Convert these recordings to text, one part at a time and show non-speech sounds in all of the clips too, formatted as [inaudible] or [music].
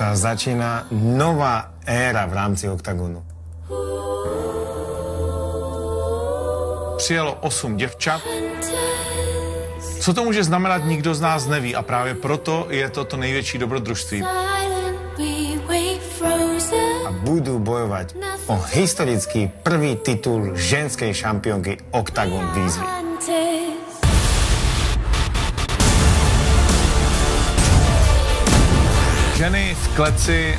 sa začína nová éra v rámci OKTAGONu. Přijelo osm děvčat. Co to může znamenat, nikdo z nás neví a právě proto je to to největší dobrodružství. A budú bojovať o historický prvý titul ženskej šampiónky OKTAGON výzvy. Ženy v kleci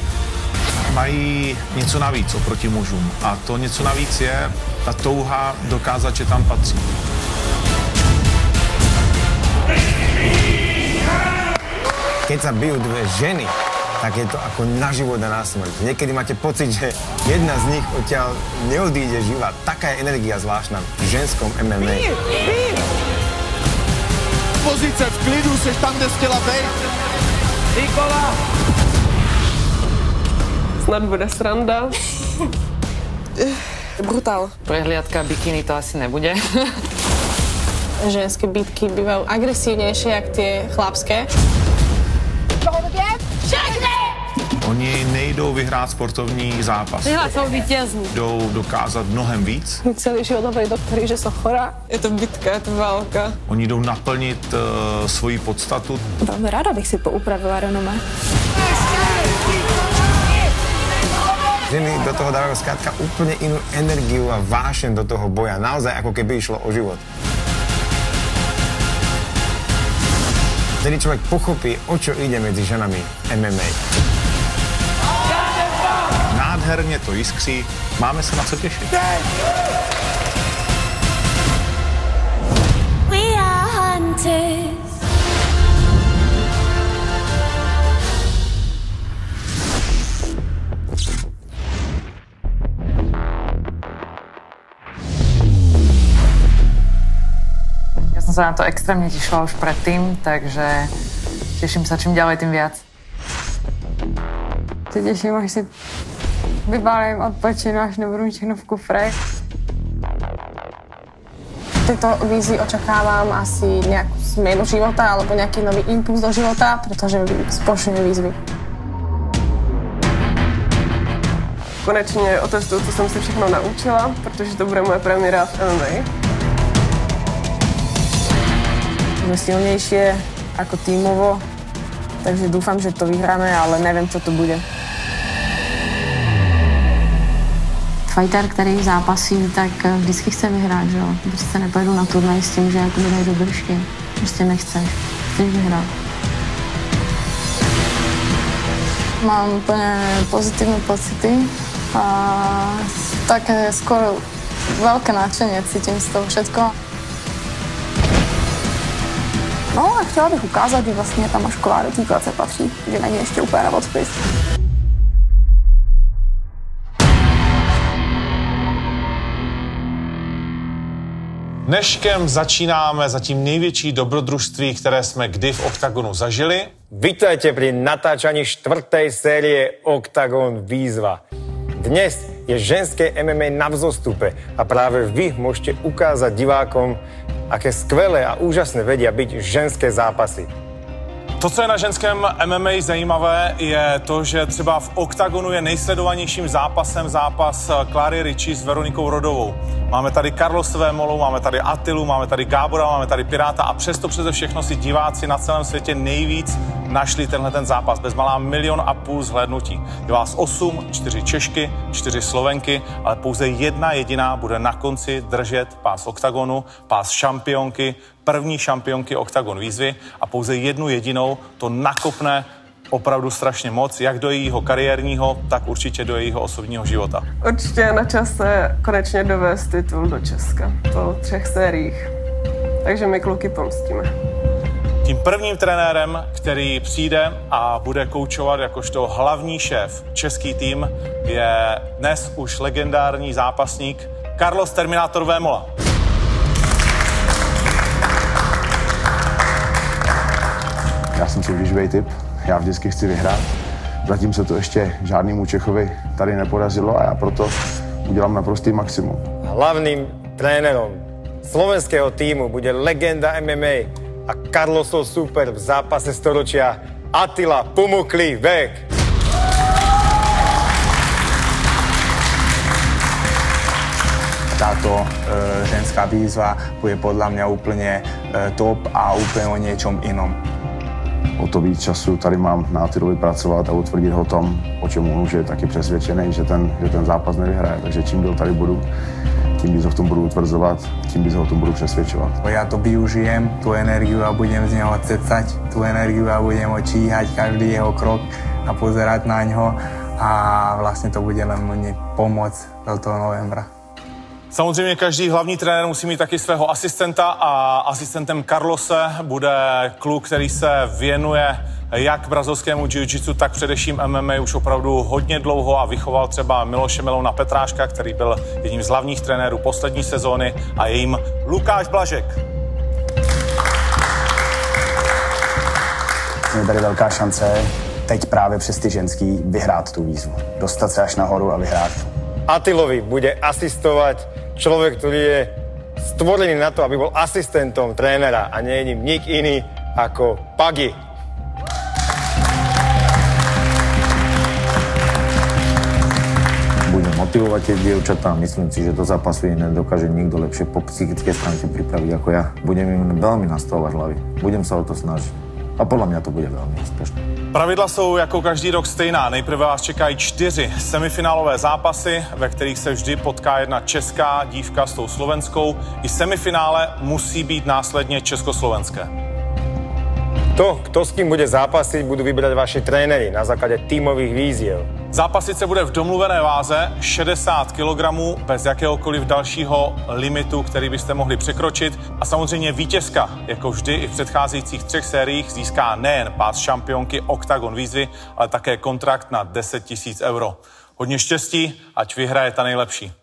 mají něco navíc oproti mužům. A to něco navíc je ta touha dokázat, že tam patří. Keď sa bijú dve ženy, tak je to ako na život a na smrť. Niekedy máte pocit, že jedna z nich odtiaľ neodíde živá. Taká je energia zvláštna v ženskom MMA. Pozice v klidu, seš tam, kde chtěla být. Nikola! Snad bude sranda. Brutál. Prehliadka bikiny to asi nebude. [laughs] Ženské bitky bývajú agresívnejšie, jak tie chlapské. Oni nejdou vyhrát sportovní zápas. Vyhrať som víťazný. Jdou dokázat mnohem víc. Celý život hovorí doktori, že som chorá. Je to bitka, je to válka. Oni jdou naplnit uh, svoji podstatu. Veľmi rada bych si poupravila renomé. Ženy do toho dávajú skrátka úplne inú energiu a vášen do toho boja. Naozaj ako keby išlo o život. Vtedy človek pochopí, o čo ide medzi ženami MMA. Nádherně to jiskří. Máme se na co těšit. Som sa na to extrémne tešila už predtým, takže teším sa čím ďalej, tým viac. Se těším, až si vybalím, odpočinu, až nebudu mít všechno v kufrech. Tyto výzvy očakávám asi nejakú zmenu života alebo nejaký nový impuls do života, pretože spoločné výzvy. Konečně otestuju, co jsem se všechno naučila, protože to bude moje premiéra v MMA. Sme silnejšie ako tímovo, takže dúfam, že to vyhráme, ale neviem, co to bude. Fighter, který zápasí, tak eh, vždycky chce vyhrát, že jo? Prostě nepojedu na turnaj s tím, že jako dají do držky. Prostě nechceš. Chceš vyhrát. Mám úplně pozitivní pocity a také skoro veľké nadšenie cítim z toho všetko. Chtěla bych ukázat, že vlastně ta mašková do té klece patří, že není ještě úplně na odpis. Dneškem začínáme zatím největší dobrodružství, které jsme kdy v OKTAGONu zažili. Vítajte pri natáčaní štvrtej série Octagon Výzva. Dnes je ženské MMA na vzostupe a práve vy môžete ukázať divákom, aké skvelé a úžasné vedia byť ženské zápasy. To, co je na ženském MMA zajímavé, je to, že třeba v OKTAGONu je nejsledovanějším zápasem zápas Clary Ritchie s Veronikou Rodovou. Máme tady Carlos Vémolu, máme tady Atilu, máme tady Gábora, máme tady Piráta a přesto přeze všechno si diváci na celém světě nejvíc našli tenhle ten zápas. Bezmalá milion a půl zhlédnutí. Je vás osm, čtyři Češky, čtyři Slovenky, ale pouze jedna jediná bude na konci držet pás OKTAGONu, pás šampionky, první šampionky OKTAGON výzvy a pouze jednu jedinou to nakopne opravdu strašně moc, jak do jejího kariérního, tak určitě do jejího osobního života. Určitě na čase konečně dovést titul do Česka po třech sériích. Takže my kluky pomstíme. Tím prvním trenérem, který přijde a bude koučovat jakožto hlavní šéf český tým, je dnes už legendární zápasník Carlos Terminator Vémola. Já jsem soutěživý typ, já vždycky chci vyhrát. Zatím se to ještě žádnému Čechovi tady nepodařilo a já proto udělám naprostý maximum. Hlavním trénerem slovenského týmu bude legenda MMA a Carlosov super v zápase storočia Atila Pumukli Vek. Tato e, ženská výzva bude podle mě úplně e, top a úplně o něčem inom. O to víc času tady mám na Tyrovi pracovat a utvrdit ho tom, o čem on už je taky přesvědčený, že ten, že ten zápas nevyhraje. Takže čím byl tady budu, tím víc ho v tom budu utvrzovat, tím víc ho v tom budu přesvědčovat. Ja to využijem, tú energiu a budem z neho cecať, tú energiu a budem ho číhať každý jeho krok a pozerať na ňo a vlastne to bude len mne pomôcť do toho novembra. Samozřejmě každý hlavní trenér musí mít taky svého asistenta a asistentem Carlose bude kluk, který se věnuje jak brazilskému jiu-jitsu, tak především MMA už opravdu hodně dlouho a vychoval třeba Miloše Melouna Petráška, který byl jedním z hlavních trenérů poslední sezóny a je jim Lukáš Blažek. Je tady velká šance teď právě přes ty ženský vyhrát tu výzvu. Dostat se až nahoru a vyhrát. Atilovi bude asistovať človek, ktorý je stvorený na to, aby bol asistentom trénera a nie je ním nik iný ako Pagi. Budem motivovať tie dievčatá. Myslím si, že do zápasu ich nedokáže nikto lepšie po psychické stránke pripraviť ako ja. Budem im veľmi nastavovať hlavy. Budem sa o to snažiť. A podľa mňa to bude veľmi úspešné. Pravidla jsou jako každý rok stejná. Nejprve vás čekají čtyři semifinálové zápasy, ve kterých se vždy potká jedna česká dívka s tou slovenskou. I semifinále musí být následně československé. To, kto s kým bude zápasiť, budú vybrať vaši tréneri na základe tímových výziev. Zápasit se bude v domluvené váze 60 kg bez jakéhokoliv dalšího limitu, který byste mohli překročit. A samozřejmě vítězka, jako vždy i v předcházejících třech sériích, získá nejen pás šampionky Octagon výzvy, ale také kontrakt na 10 000 euro. Hodně štěstí, ať vyhraje ta nejlepší.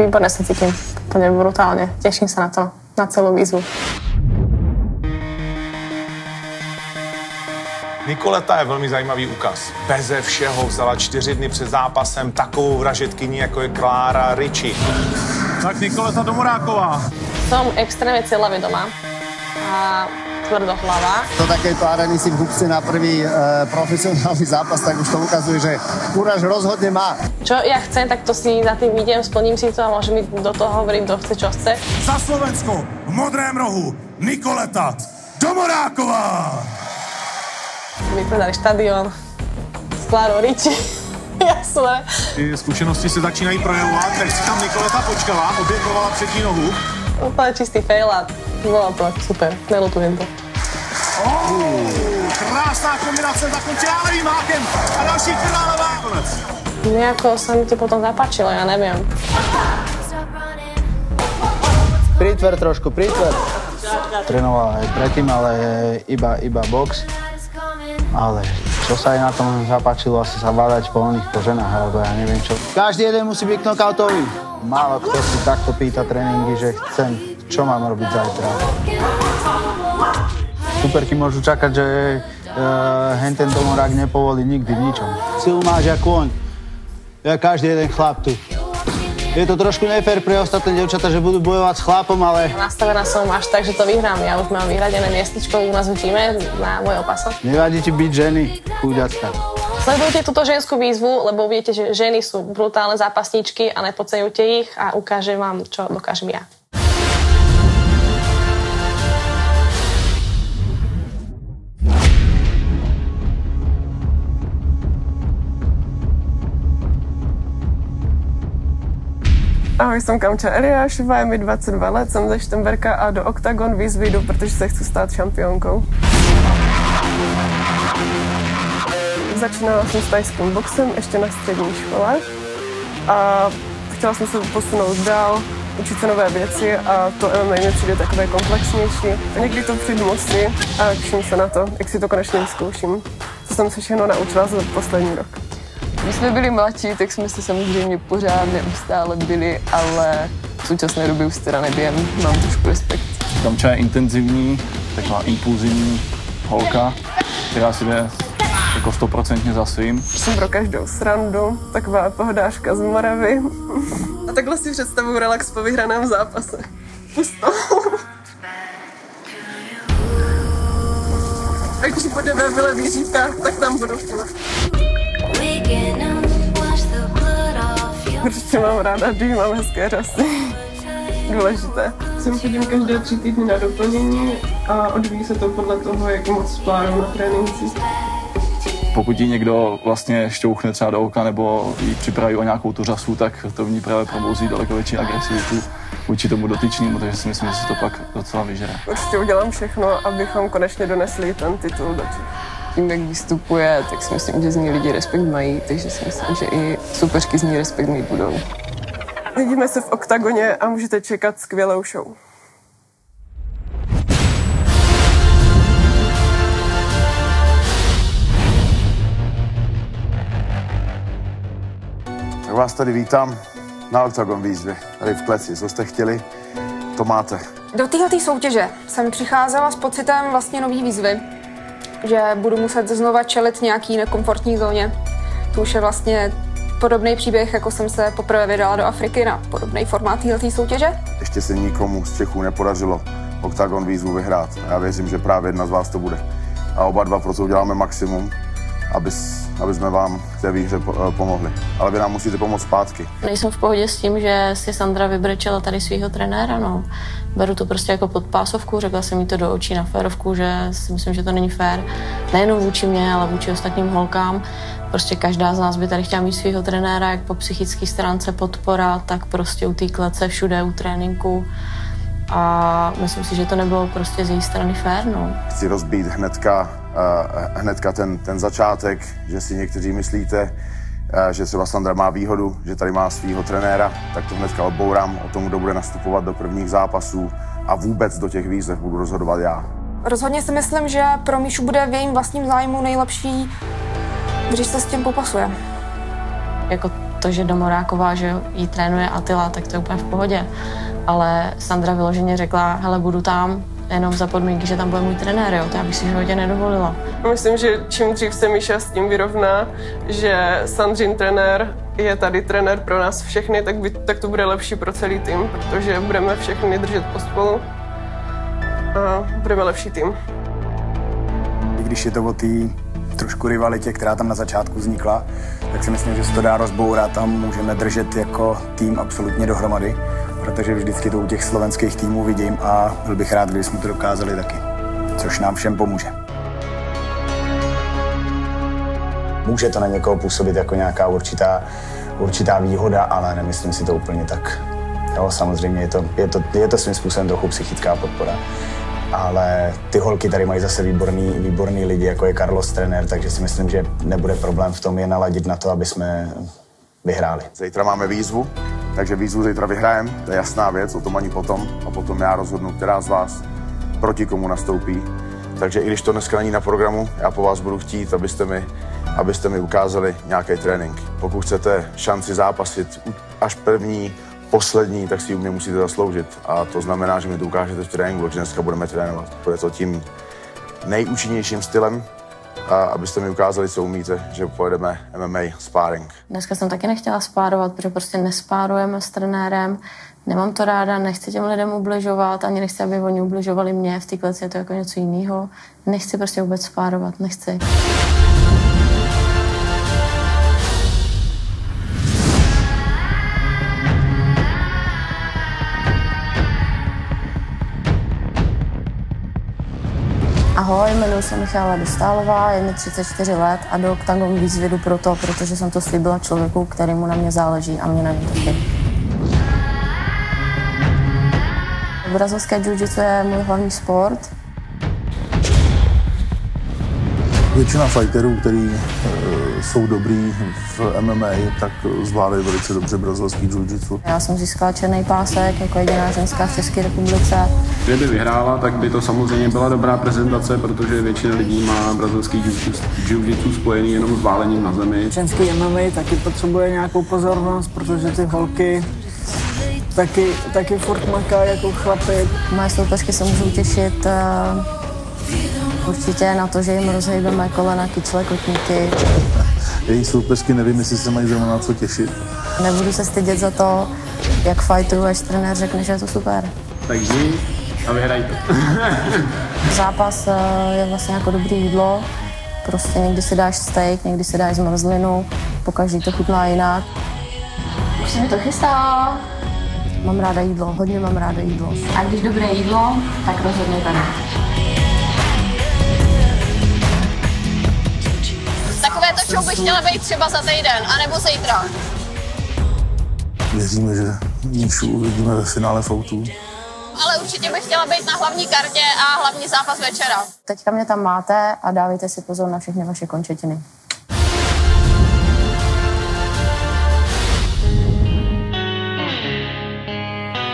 Výborne sa cítim, úplne brutálne. Teším sa na to, na celú výzvu. Nikoleta je velmi zajímavý úkaz. Beze všeho vzala čtyři dny před zápasem takovou vražetkyni, jako je Klára Ricci. Tak Nikoleta Domoráková. Som extrémne cieľavedomá a tvrdohlava. Do takéto areny si v Hubce na prvý e, profesionálny zápas, tak už to ukazuje, že kúraž rozhodne má. Čo ja chcem, tak to si za tým idem, splním si to a môže mi do toho hovoriť, kto chce, čo chce. Za Slovensko v modrém rohu Nikoleta Domoráková. Vypredali štadión s Klárou Ricci. [laughs] Jasné. Ty zkušenosti se začínají projevovat, tak si tam Nikoleta počkala, obětovala třetí nohu. Úplne čistý fail a bolo to super, nelutujem to. Oh, krásná kombinace zakončila levým hákem a další králová. Konec. Nejako sa mi to potom zapáčilo, ja neviem. Pritver trošku, pritver. Trénoval aj predtým, ale iba, iba box. Ale čo sa aj na tom zapáčilo, asi sa bádať po oných po ženách, alebo ja neviem čo. Každý jeden musí byť knockoutový. Málo kto si takto pýta tréningy, že chcem, čo mám robiť zajtra. Superky môžu čakať, že uh, hen ten domorák nepovolí nikdy v ničom. Silu máš jak kôň. Ja každý jeden chlap tu. Je to trošku nefér pre ostatné devčata, že budú bojovať s chlapom, ale Nastavená som až tak, že to vyhrám. Ja už mám vyhradené miestečko u nás v na môj opaso. nevadí ti byť ženy, chuďatka. Sledujte túto ženskú výzvu, lebo viete, že ženy sú brutálne zápasníčky a nepodceňujte ich a ukážem vám, čo dokážem ja. Ahoj, jsem Kamča Eliášová, je mi 22 let, jsem ze Štemberka a do Octagon výzvy jdu, protože se chci stát šampionkou. Začínala jsem s tajským boxem ještě na střední škole a chtěla jsem se posunout dál, učit se nové věci a to MMA mi přijde takové komplexnější. Někdy to přijdu moci a těším se na to, jak si to konečně vyzkouším. Co jsem se všechno naučila za poslední rok. Když jsme byli mladší, tak jsme se samozřejmě pořád neustále byli, ale v současné době už teda nebijem, mám trošku respekt. Kamča je intenzivní, taková impulzivní holka, která si jde jako stoprocentně za svým. Jsem pro každou srandu, taková pohodáška z Moravy. A takhle si představuji relax po vyhraném zápase. Pusto. A když budeme v tak tam budu furt. Určitě mám ráda, když mám hezké řasy. Důležité. Sem chodím každé tři týdny na doplnění a odvíjí se to podle toho, jak moc splánu na trénincích. Pokud ji někdo vlastně šťouchne třeba do oka nebo ji připraví o nějakou tu řasu, tak to v ní právě probouzí daleko větší agresivitu vůči tomu dotyčnému, takže si myslím, že se to pak docela vyžere. Určitě udělám všechno, abychom konečně donesli ten titul do Čech. Tím, jak vystupuje, tak si myslím, že z ní lidi respekt mají, takže si myslím, že i soupeřky z ní respekt mít budou. Vidíme se v oktagoně a můžete čekat skvělou show. Tak vás tady vítám na Octagon výzvy, tady v kleci. Co jste chtěli, to máte. Do této soutěže jsem přicházela s pocitem vlastně nový výzvy, že budu muset znova čelit nějaký nekomfortní zóně. To už je vlastně podobný příběh, jako jsem se poprvé vydala do Afriky na podobný formát této soutěže. Ještě se nikomu z Čechů nepodařilo Octagon výzvu vyhrát. A já věřím, že právě jedna z vás to bude. A oba dva proto uděláme maximum, aby, aby jsme vám v té výhře po- pomohli. Ale vy nám musíte pomoct zpátky. Nejsem v pohodě s tím, že si Sandra vybrečela tady svého trenéra, no. Beru to prostě jako podpásovku, řekla jsem jí to do očí na férovku, že si myslím, že to není fér. Nejenom vůči mě, ale vůči ostatním holkám. Prostě každá z nás by tady chtěla mít svého trenéra, jak po psychické stránce podpora, tak prostě u té klece, všude u tréninku. A myslím si, že to nebylo prostě z její strany fér, no. Chci rozbít hnedka, uh, hnedka ten, ten začátek, že si někteří myslíte, že třeba Sandra má výhodu, že tady má svého trenéra, tak to hnedka odbourám o tom, kdo bude nastupovat do prvních zápasů a vůbec do těch výzev budu rozhodovat já. Rozhodně si myslím, že pro Míšu bude v jejím vlastním zájmu nejlepší, když se s tím popasuje. Jako to, že Domoráková, že jí trénuje Atila, tak to je úplně v pohodě. Ale Sandra vyloženě řekla, hele, budu tam, jenom za podmínky, že tam bude můj trenér, jo, to já bych si v životě nedovolila. Myslím, že čím dřív se Míša s tím vyrovná, že Sandřin trenér je tady trenér pro nás všechny, tak, by, tak to bude lepší pro celý tým, protože budeme všechny držet pospolu a budeme lepší tým. I když je to o té trošku rivalitě, která tam na začátku vznikla, tak si myslím, že se to dá rozbourat a můžeme držet jako tým absolutně dohromady, protože vždycky to u těch slovenských týmů vidím a byl bych rád, kdyby jsme to dokázali taky, což nám všem pomůže. Může to na někoho působit jako nějaká určitá, určitá výhoda, ale nemyslím si to úplně tak. Jo, samozřejmě je to, je, to, je to svým způsobem trochu psychická podpora. Ale ty holky tady mají zase výborný, výborný lidi, jako je Carlos trenér, takže si myslím, že nebude problém v tom je naladit na to, aby jsme vyhráli. Zítra máme výzvu, takže výzvu zítra vyhrajeme, to je jasná věc, o tom ani potom. A potom já rozhodnu, která z vás proti komu nastoupí. Takže i když to dneska není na programu, já po vás budu chtít, abyste mi, abyste mi ukázali nějaký trénink. Pokud chcete šanci zápasit až první, poslední, tak si u mě musíte zasloužit. A to znamená, že mi to ukážete v tréninku, že dneska budeme trénovat. Bude to tím nejúčinnějším stylem, a abyste mi ukázali, co umíte, že pojedeme MMA sparring. Dneska jsem taky nechtěla spárovat, protože prostě nespárujeme s trenérem. Nemám to ráda, nechci těm lidem ubližovat, ani nechci, aby oni ubližovali mě. V té kleci je to jako něco jiného. Nechci prostě vůbec spárovat, nechci. Jmenuji se Michála Dostálová, je mi 34 let a do Octagon výzvy jdu proto, protože jsem to slíbila člověku, kterému na mě záleží a mě na něm taky. Brazilské jiu-jitsu je můj hlavní sport. Většina fighterů, kteří e, jsou dobrý v MMA, tak zvládají velice dobře brazilský jiu-jitsu. Já jsem získala černý pásek jako jediná ženská v České republice. Kdyby vyhrála, tak by to samozřejmě byla dobrá prezentace, protože většina lidí má brazilský jiu-jitsu spojený jenom s válením na zemi. Ženský MMA taky potřebuje nějakou pozornost, protože ty holky taky, taky furt makají jako chlapy. Moje soupeřky se můžou těšit eh, určitě na to, že jim rozhejbeme kolena, kyčle, kotníky. Jejich soupeřky nevím, jestli se mají zrovna na co těšit. Nebudu se stydět za to, jak fajtuju, až trenér řekne, že je to super. Tak žij a vyhraj to. [laughs] Zápas eh, je vlastně jako dobrý jídlo. Prostě někdy si dáš steak, někdy si dáš zmrzlinu, pokaždý to chutná jinak. Už se mi to chystá. Mám ráda jídlo, hodně mám ráda jídlo. A když dobré jídlo, tak rozhodně tady. Show bych chtěla být třeba za týden, anebo zítra. Věříme, že Míšu uvidíme ve finále foutů. Ale určitě bych chtěla být na hlavní kartě a hlavní zápas večera. Teďka mě tam máte a dávejte si pozor na všechny vaše končetiny.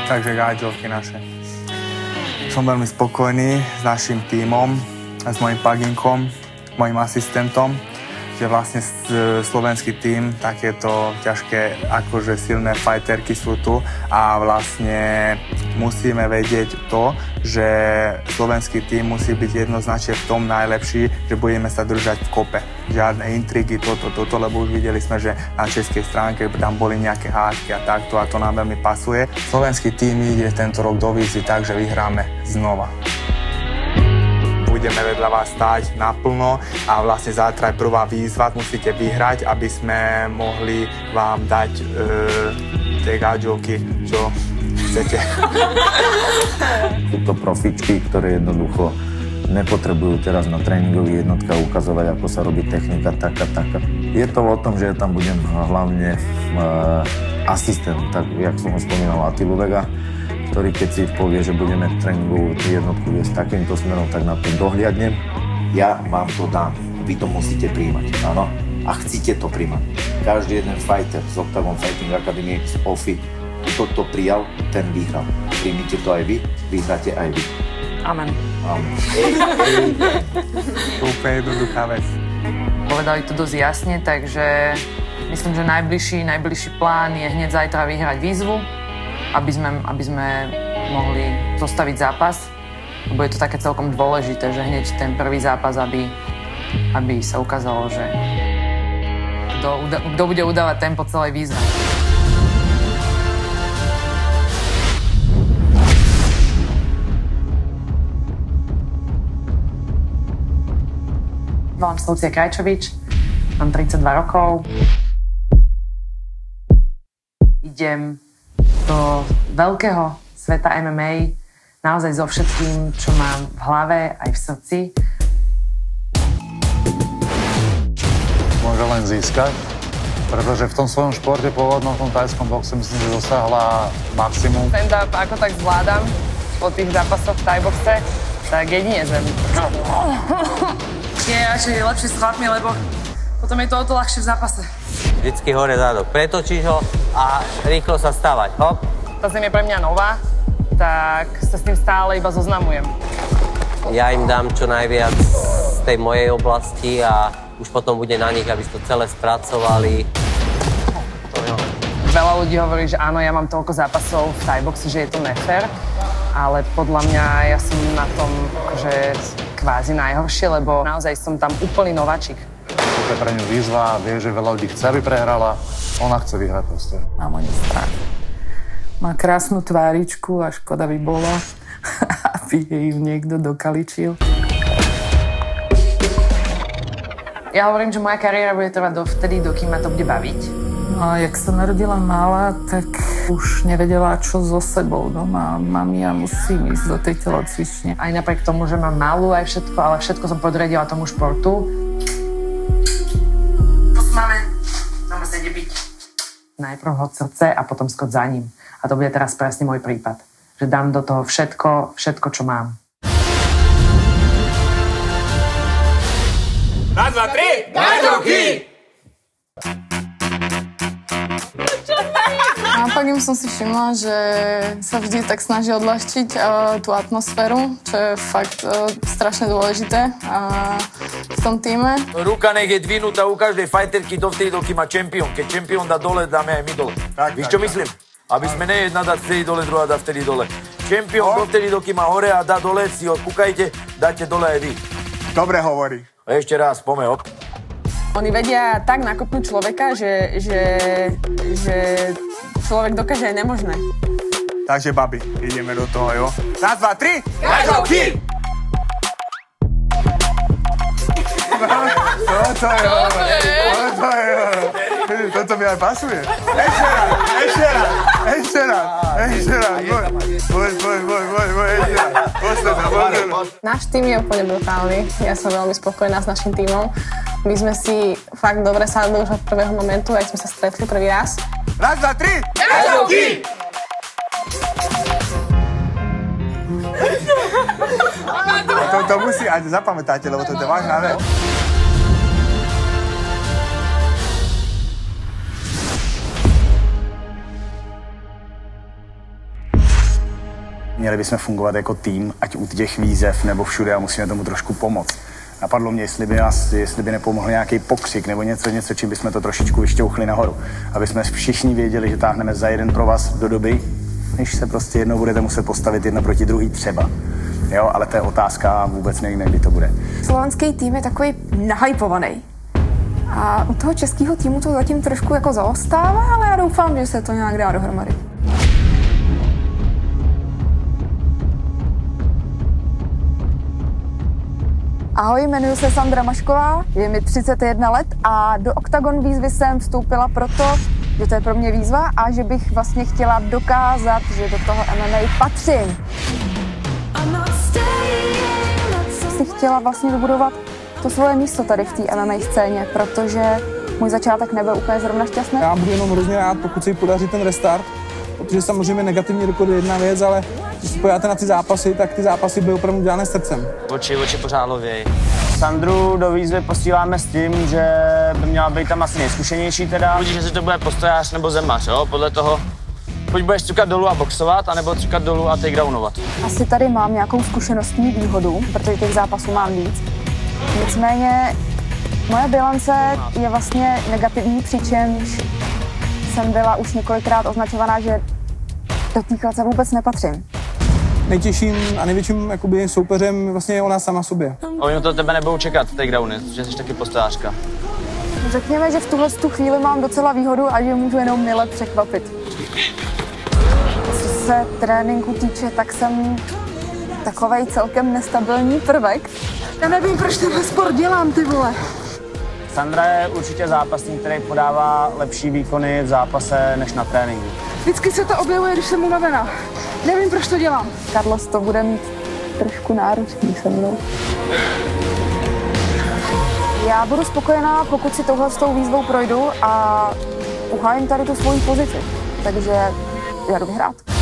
Takže gáďovky naše. Som veľmi spokojný s našim tímom, s mojim paginkom, mojim asistentom, že vlastne slovenský tím, takéto ťažké, akože silné fighterky sú tu a vlastne musíme vedieť to, že slovenský tím musí byť jednoznačne v tom najlepší, že budeme sa držať v kope. Žiadne intrigy, toto, toto, lebo už videli sme, že na českej stránke tam boli nejaké hádky a takto a to nám veľmi pasuje. Slovenský tým ide tento rok do vízy tak, že vyhráme znova budeme vedľa vás stáť naplno a vlastne zátra je prvá výzva, musíte vyhrať, aby sme mohli vám dať e, tie gáďovky, čo chcete. [laughs] Sú to profičky, ktoré jednoducho nepotrebujú teraz na tréningových jednotkách ukazovať, ako sa robí technika taká, taká. Je to o tom, že tam budem hlavne uh, asistent, tak jak som ho spomínal, Atilu Vega, ktorý keď si povie, že budeme tréningovú jednotku viesť takýmto smerom, tak na to dohliadnem. Ja vám to dám. Vy to musíte príjmať, áno? A chcíte to príjmať. Každý jeden fighter z Octagon Fighting Academy, z OFI, kto to prijal, ten vyhral. Príjmite to aj vy, vyhráte aj vy. Amen. Amen. To [laughs] úplne jednoduchá vec. Povedali to dosť jasne, takže myslím, že najbližší, najbližší plán je hneď zajtra vyhrať výzvu, aby sme, aby sme mohli zostaviť zápas. Lebo je to také celkom dôležité, že hneď ten prvý zápas, aby, aby sa ukázalo, že kto, kto bude udávať tempo celej výzve. Volám sa Lucia Krajčovič, mám 32 rokov. Idem do veľkého sveta MMA naozaj so všetkým, čo mám v hlave aj v srdci. Môže len získať, pretože v tom svojom športe pôvodnom, v tom tajskom boxe, myslím, že dosiahla maximum. Stand-up ako tak zvládam po tých zápasoch v tajboxe, tak jedine zem. Je radšej lepšie s chlapmi, lebo potom je to o to ľahšie v zápase. Vždycky hore zadok. Pretočíš ho a rýchlo sa stavať. Hop. Tá zem je pre mňa nová, tak sa s tým stále iba zoznamujem. Ja im dám čo najviac z tej mojej oblasti a už potom bude na nich, aby si to celé spracovali. Veľa ľudí hovorí, že áno, ja mám toľko zápasov v tajboxe, že je to nefér, ale podľa mňa ja som na tom akože kvázi najhoršie, lebo naozaj som tam úplný nováčik. To je pre ňu výzva, vie, že veľa ľudí chce, aby prehrala. Ona chce vyhrať proste. Mám o nej strach. Má krásnu tváričku a škoda by bolo, [laughs] aby jej ju niekto dokaličil. Ja hovorím, že moja kariéra bude trvať dovtedy, dokým ma to bude baviť. No a jak sa narodila malá, tak už nevedela, čo so sebou doma. Mami, ja musím ísť do tej telocvične. Aj napriek tomu, že mám malú aj všetko, ale všetko som podredila tomu športu. Najprv hod srdce a potom skot za ním. A to bude teraz presne môj prípad. Že dám do toho všetko, všetko, čo mám. Raz, dva, tri! A pak jim som si všimla, že sa vždy tak snaží odľahčiť uh, tú atmosféru, čo je fakt uh, strašne dôležité uh, v tom týme. Ruka nech je dvinutá u každej fighterky dovtedy, dokým má čempión. Keď čempión dá dole, dáme aj my dole. Tak, Víš, čo myslím? Aby sme ne jedna dá vtedy dole, druhá dá vtedy dole. Čempión dovtedy, dokým má hore a dá dole, si ho kúkajte, dáte dole aj vy. Dobre hovorí. Ešte raz, poďme op. Oni vedia tak nakopnúť človeka, že, že, že človek dokáže aj nemožné. Takže babi, ideme do toho, jo? Raz, dva, tri! Gažovky! No to jo, no to jo. Toto mi aj pasuje. Ešte raz, ešte raz, ešte raz, ešte raz. Poď, poď, poď, poď, poď, ešte raz. Posledná, posledná. Náš tým je úplne brutálny. Ja som veľmi spokojná s našim týmom. My sme si fakt dobre sadli už od prvého momentu, ak sme sa stretli prvý raz. Raz, dva, tri! Gažovky! To, to musí, ať zapamätáte, lebo to je vážna vec. Měli bychom fungovat jako tým, ať u těch výzev nebo všude a musíme tomu trošku pomoct. Napadlo mě, jestli by, nás, jestli by nepomohl nějaký pokřik nebo něco, něco, čím bychom to trošičku vyšťouchli nahoru. Aby jsme všichni věděli, že táhneme za jeden pro vás do doby, než se prostě jednou budete muset postavit jedna proti druhý třeba. Jo, ale to je otázka vůbec nevíme, kdy to bude. Slovenský tým je takový nahypovaný. A u toho českého týmu to zatím trošku jako zaostává, ale já doufám, že se to nějak dá dohromady. Ahoj, jmenuji se Sandra Mašková, je mi 31 let a do Octagon výzvy jsem vstoupila proto, že to je pro mě výzva a že bych vlastně chtěla dokázat, že do toho MMA patřím. Jsem chtěla vlastně vybudovat to svoje místo tady v té MMA scéně, protože můj začátek nebyl úplně zrovna šťastný. Já budu jenom hrozně rád, pokud se jí podaří ten restart, protože samozřejmě negativní rekord je jedna věc, ale když se podíváte na ty zápasy, tak ty zápasy byly opravdu dělané srdcem. Oči, oči pořád lověj. Sandru do výzvy posíláme s tím, že by měla být tam asi nejzkušenější teda. Uvidíš, jestli to bude postojář nebo zemař, jo? Podle toho, buď budeš cukat dolů a boxovat, anebo cukat dolů a takedownovat. Asi tady mám nějakou zkušenostní výhodu, protože těch zápasů mám víc. Nicméně moje bilance je vlastně negativní, přičemž jsem byla už několikrát označovaná, že do té vůbec nepatřím. Nejtěžším a největším jakoby, soupeřem vlastně je ona sama sobě. Oni to tebe nebudou čekat, takedowny, že jsi taky postojářka. Řekněme, že v tuhle tu chvíli mám docela výhodu a že můžu jenom mile překvapit. Co se tréninku týče, tak jsem takovej celkem nestabilní prvek. Já nevím, proč tenhle sport dělám, ty vole. Sandra je určitě zápasník, který podává lepší výkony v zápase než na tréninku. Vždycky se to objevuje, když jsem unavená. Nevím, proč to dělám. Carlos to bude mít trošku náročný se mnou. Já budu spokojená, pokud si tohle s tou výzvou projdu a uhájím tady tu svoji pozici. Takže já jdu vyhrát.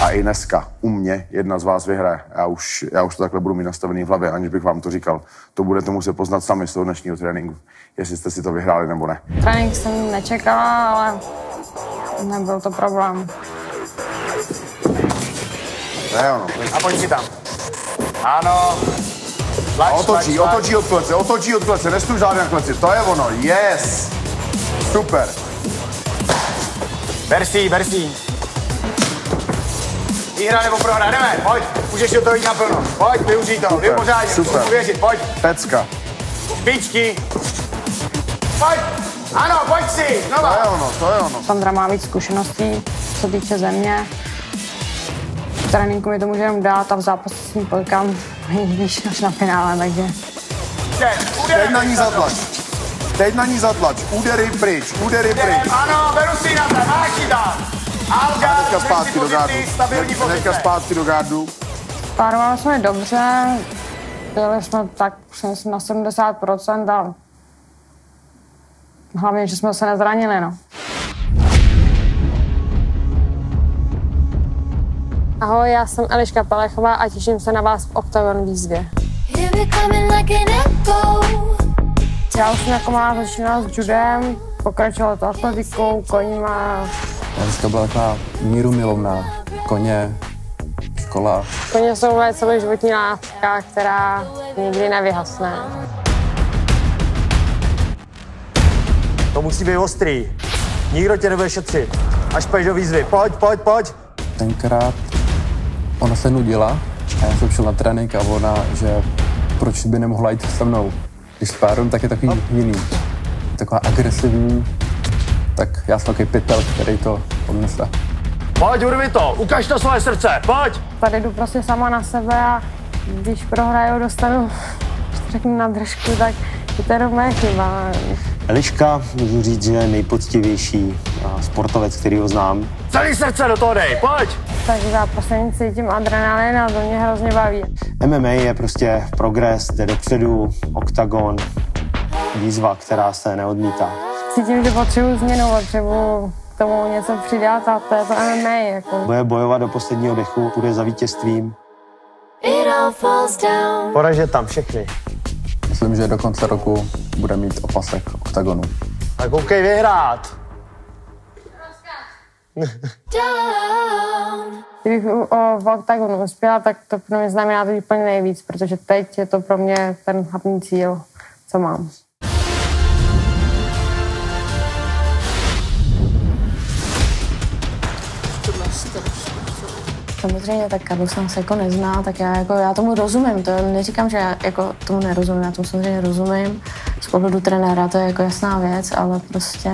A i dneska u mě jedna z vás vyhraje. Já už, já už to takhle budu mít nastavený v hlavě, aniž bych vám to říkal. To budete muset poznat sami z toho dnešního tréninku, jestli jste si to vyhráli nebo ne. Trénink jsem nečekala, ale nebyl to problém. To je ono. A pojď si tam. Ano. A otočí, otočí od klece, otočí od klece, nestůj žádný na kleci, to je ono, yes! Super. Ber si. Výhra nebo prohra, jdeme, pojď, můžeš do toho jít naplno. Pojď, využij to, Super, vypořádně, super. musím věřit, pojď. Pecka. Špičky. Pojď, ano, pojď si, znova. To je ono, to je ono. Sandra má víc zkušeností, co týče země. V tréninku mi to může jenom dát a v zápase s ní potkám nejblíž až na finále, takže... Teď na ní zatlač. Teď na ní zatlač. Údery pryč, údery pryč. Ano, beru si na to, máš si tam. Alga, A teďka zpátky do gardu. pozice. zpátky do gardu. Párovali jsme dobře, byli jsme tak myslím, na 70% a hlavně, že jsme se nezranili, no. Ahoj, já jsem Eliška Pelechová a těším se na vás v Octagon výzvě. Já už jsem jako malá začínala s judem, pokračovala to atletikou, koníma. Dneska byla taková míru milovná. Koně, škola. Koně jsou moje celoživotní láska, která nikdy nevyhasne. To musí být ostrý. Nikdo tě nebude šetřit. Až půjdeš do výzvy. Pojď, pojď, pojď. Tenkrát ona se nudila A já jsem šel na trénink a ona, že proč by nemohla jít se mnou. Když spárujem, tak je takový jiný. Taková agresivní, tak já jsem takový pytel, který to odnese. Pojď, urvi to, ukaž to svoje srdce, pojď! Tady jdu prostě sama na sebe a když prohraju, dostanu řeknu na držku, tak je to jenom moje chyba. Eliška, můžu říct, že je nejpoctivější a, sportovec, který ho znám. Celý srdce do toho dej, pojď! Tak zápasení cítím adrenalin a to mě hrozně baví. MMA je prostě progres, jde dopředu, oktagon, výzva, která se neodmítá. Cítím, že potřebuji změnu, potřebuji k tomu něco přidat a to je to MMA. Jako. Bude bojovat do posledního dechu, bude za vítězstvím. Poražet tam všechny. Myslím, že do konce roku bude mít opasek oktagonu. Tak koukej vyhrát. Kdybych o, v oktagonu uspěla, tak to pro mě znamená to úplně nejvíc, protože teď je to pro mě ten hlavní cíl, co mám. Samozřejmě, tak Karlu jsem se jako nezná, tak já, jako, já tomu rozumím. To neříkám, že já jako tomu nerozumím, já tomu samozřejmě rozumím. Z pohledu trenéra to je jako jasná věc, ale prostě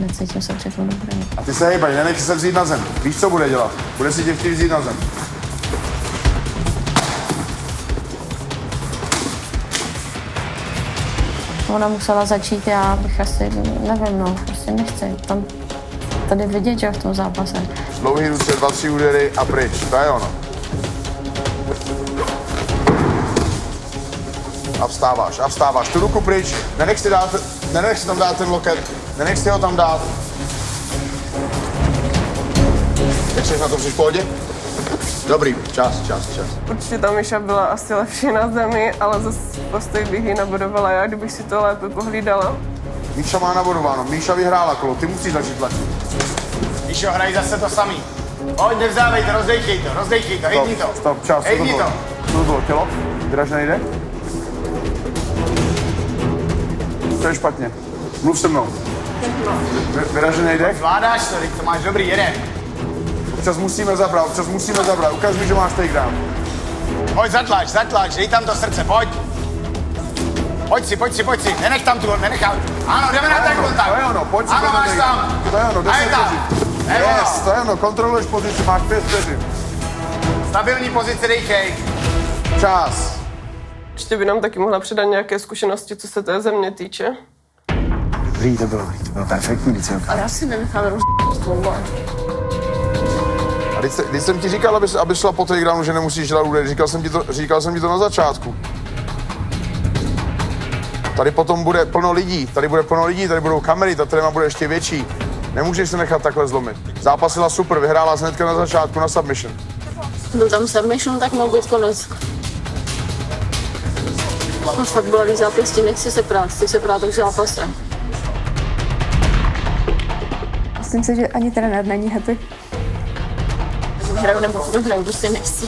necítím se přitom dobře. A ty se hejbaj, nenech se vzít na zem. Víš, co bude dělat? Bude si tě chtít vzít na zem. Ona musela začít, já bych asi, nevím, no, prostě nechci. Tam tady vidět, že v tom zápase. Dlouhý ruce, dva, tři údery a pryč. To je ono. A vstáváš, a vstáváš. Tu ruku pryč, nenech si, dát, nenech si tam dát ten loket, nenech si ho tam dát. Jak jsi na to při v pohodě? Dobrý, čas, čas, čas. Určitě ta Míša byla asi lepší na zemi, ale zase postoj bych ji nabodovala já, kdybych si to lépe pohlídala. Míša má nabodováno, Míša vyhrála kolo, ty musíš začít tlačit. Míšo, hraj zase to samý. Pojď, nevzdávej to, rozdejchej to, rozdejchej to, hejtni to. Stop, čas, Hejtni to. Co to bylo, tělo? Vyraž nejde? To je špatně. Mluv se mnou. Vy- Vyražený dech? Zvládáš to, teď to máš dobrý, jeden. Občas musíme zabrat, občas musíme zabrat. Ukaž mi, že máš takedown. Pojď, zatlač, zatlač, dej tam to srdce, pojď. Pojď si, pojď si, pojď si, nenech tam tu, nenechám. Ano, jdeme na ten kontakt. To je ono, pojď si Ano, máš tam. To je ono, A je 10 tam. vteřin. To je ono. Yes, to je ono, kontroluješ pozici, máš 5 vteřin. Stabilní pozici, dejchej. Čas. Určitě by nám taky mohla předat nějaké zkušenosti, co se té země týče. Dobrý, to bylo, to bylo perfektní, víc. Ale já si nenechám roz... A když, se- když jsem ti říkal, aby, aby šla po takedownu, že nemusíš dělat údery, říkal jsem ti to, říkal jsem ti to na začátku. Tady potom bude plno lidí, tady bude plno lidí, tady budou kamery, ta tréma bude ještě větší. Nemůžeš se nechat takhle zlomit. Zápasila super, vyhrála jsi hnedka na začátku na submission. Byl tam submission, tak mohl být konec. No fakt bolí zápěstí, nechci se prát, chci se prát tak v zápase. Myslím si, že ani trenér není happy. Hraju nebo prohraju, prostě nechci.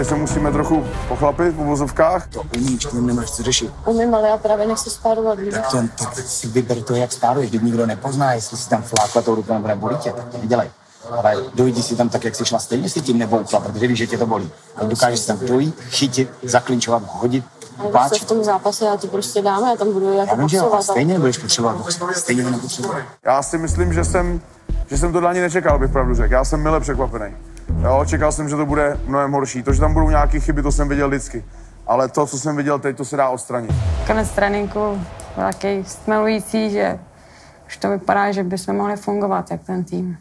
Tady se musíme trochu pochlapit v uvozovkách. To umíš, to nemáš co řešit. Umím, ale já právě nechci spárovat. Tak, to, tak si vyber to, jak spáruješ, když nikdo nepozná, jestli si tam flákla tou rukou nebo nebolí tě, tak to nedělej. Ale dojdi si tam tak, jak jsi šla, stejně si tím neboukla, protože víš, že tě to bolí. A dokážeš si tam dojít, chytit, zaklinčovat, hodit, Ale prostě v tom zápase já to prostě dám, já tam budu Já jako vím, že jo, stejně nebudeš potřebovat boxovat, stejně ho nepotřebuješ. Já si myslím, že jsem, že jsem to ani nečekal, bych pravdu řekl. Já jsem mile překvapený. Jo, čekal jsem, že to bude mnohem horší. To, že tam budou nějaké chyby, to jsem viděl vždycky. Ale to, co jsem viděl teď, to se dá odstranit. Konec tréninku byl takový stmelující, že už to vypadá, že bychom mohli fungovat jak ten tým.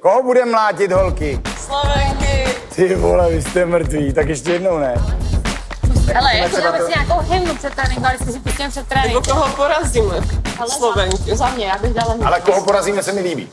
Koho bude mlátit holky? Slovenky! Ty vole, vy jste mrtví, tak ještě jednou ne. Hele, jako dáme si nějakou hymnu před tréninkem, ale si pustíme před tréninkem. Nebo koho porazíme? Ale Slovenky. Za, za mě, já bych dala hymnu. Ale koho porazíme, se mi líbí.